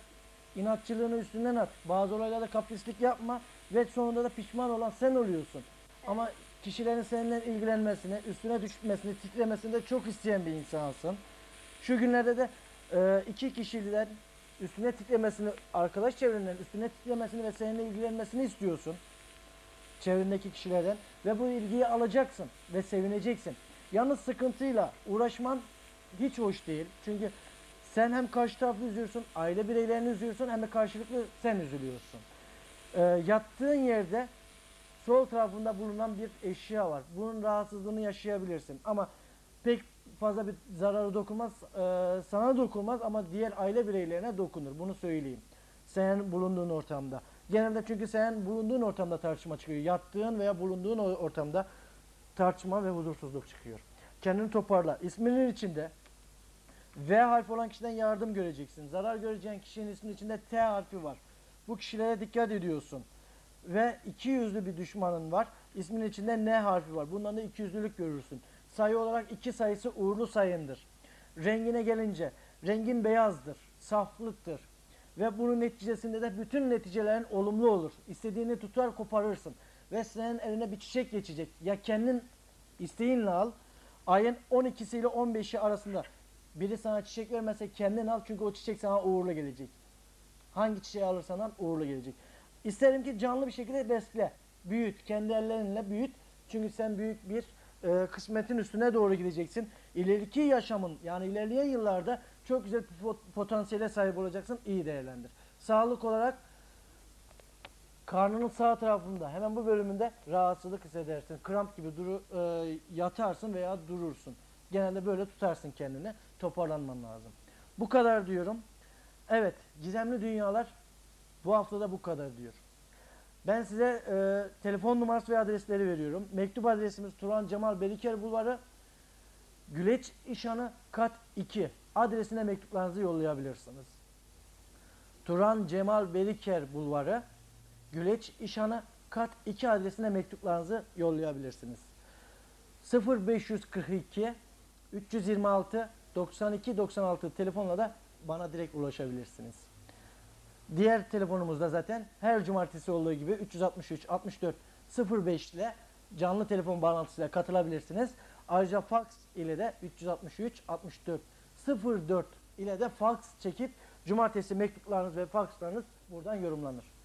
inatçılığını üstünden at. Bazı olaylarda kaprislik yapma ve sonunda da pişman olan sen oluyorsun. Ama kişilerin seninle ilgilenmesini, üstüne düşmesini, titremesini de çok isteyen bir insansın. Şu günlerde de e, iki kişiler üstüne titremesini, arkadaş çevrenin üstüne titremesini ve seninle ilgilenmesini istiyorsun. Çevrendeki kişilerden ve bu ilgiyi alacaksın ve sevineceksin. Yalnız sıkıntıyla uğraşman hiç hoş değil. Çünkü sen hem karşı tarafı üzüyorsun, aile bireylerini üzüyorsun hem de karşılıklı sen üzülüyorsun. Ee, yattığın yerde sol tarafında bulunan bir eşya var. Bunun rahatsızlığını yaşayabilirsin ama pek fazla bir zararı dokunmaz, e, sana dokunmaz ama diğer aile bireylerine dokunur. Bunu söyleyeyim. Sen bulunduğun ortamda. Genelde çünkü sen bulunduğun ortamda tartışma çıkıyor. Yattığın veya bulunduğun ortamda tartışma ve huzursuzluk çıkıyor. Kendini toparla. İsminin içinde V harfi olan kişiden yardım göreceksin. Zarar göreceğin kişinin isminin içinde T harfi var. Bu kişilere dikkat ediyorsun. Ve iki yüzlü bir düşmanın var. İsminin içinde N harfi var. Bundan da iki yüzlülük görürsün. Sayı olarak iki sayısı uğurlu sayındır. Rengine gelince rengin beyazdır, saflıktır. Ve bunun neticesinde de bütün neticelerin olumlu olur. İstediğini tutar koparırsın. Ve senin eline bir çiçek geçecek. Ya kendin isteğinle al. Ayın 12'si ile 15'i arasında biri sana çiçek vermezse kendin al çünkü o çiçek sana uğurlu gelecek. Hangi çiçeği alırsan al uğurlu gelecek. İsterim ki canlı bir şekilde besle. Büyüt. Kendi ellerinle büyüt. Çünkü sen büyük bir e, kısmetin üstüne doğru gideceksin. İleriki yaşamın yani ilerleyen yıllarda çok güzel bir pot- potansiyele sahip olacaksın. İyi değerlendir. Sağlık olarak karnının sağ tarafında hemen bu bölümünde rahatsızlık hissedersin. Kramp gibi duru, e, yatarsın veya durursun. Genelde böyle tutarsın kendini. Toparlanman lazım. Bu kadar diyorum. Evet, gizemli dünyalar bu haftada bu kadar diyor. Ben size e, telefon numarası ve adresleri veriyorum. Mektup adresimiz Turan Cemal Beriker Bulvarı, Güleç İşanı Kat 2 adresine mektuplarınızı yollayabilirsiniz. Turan Cemal Beriker Bulvarı, Güleç İşanı Kat 2 adresine mektuplarınızı yollayabilirsiniz. 0542 326 92 96 telefonla da bana direkt ulaşabilirsiniz. Diğer telefonumuzda zaten her cumartesi olduğu gibi 363 64 05 ile canlı telefon bağlantısıyla katılabilirsiniz. Ayrıca fax ile de 363 64 04 ile de fax çekip cumartesi mektuplarınız ve fakslarınız buradan yorumlanır.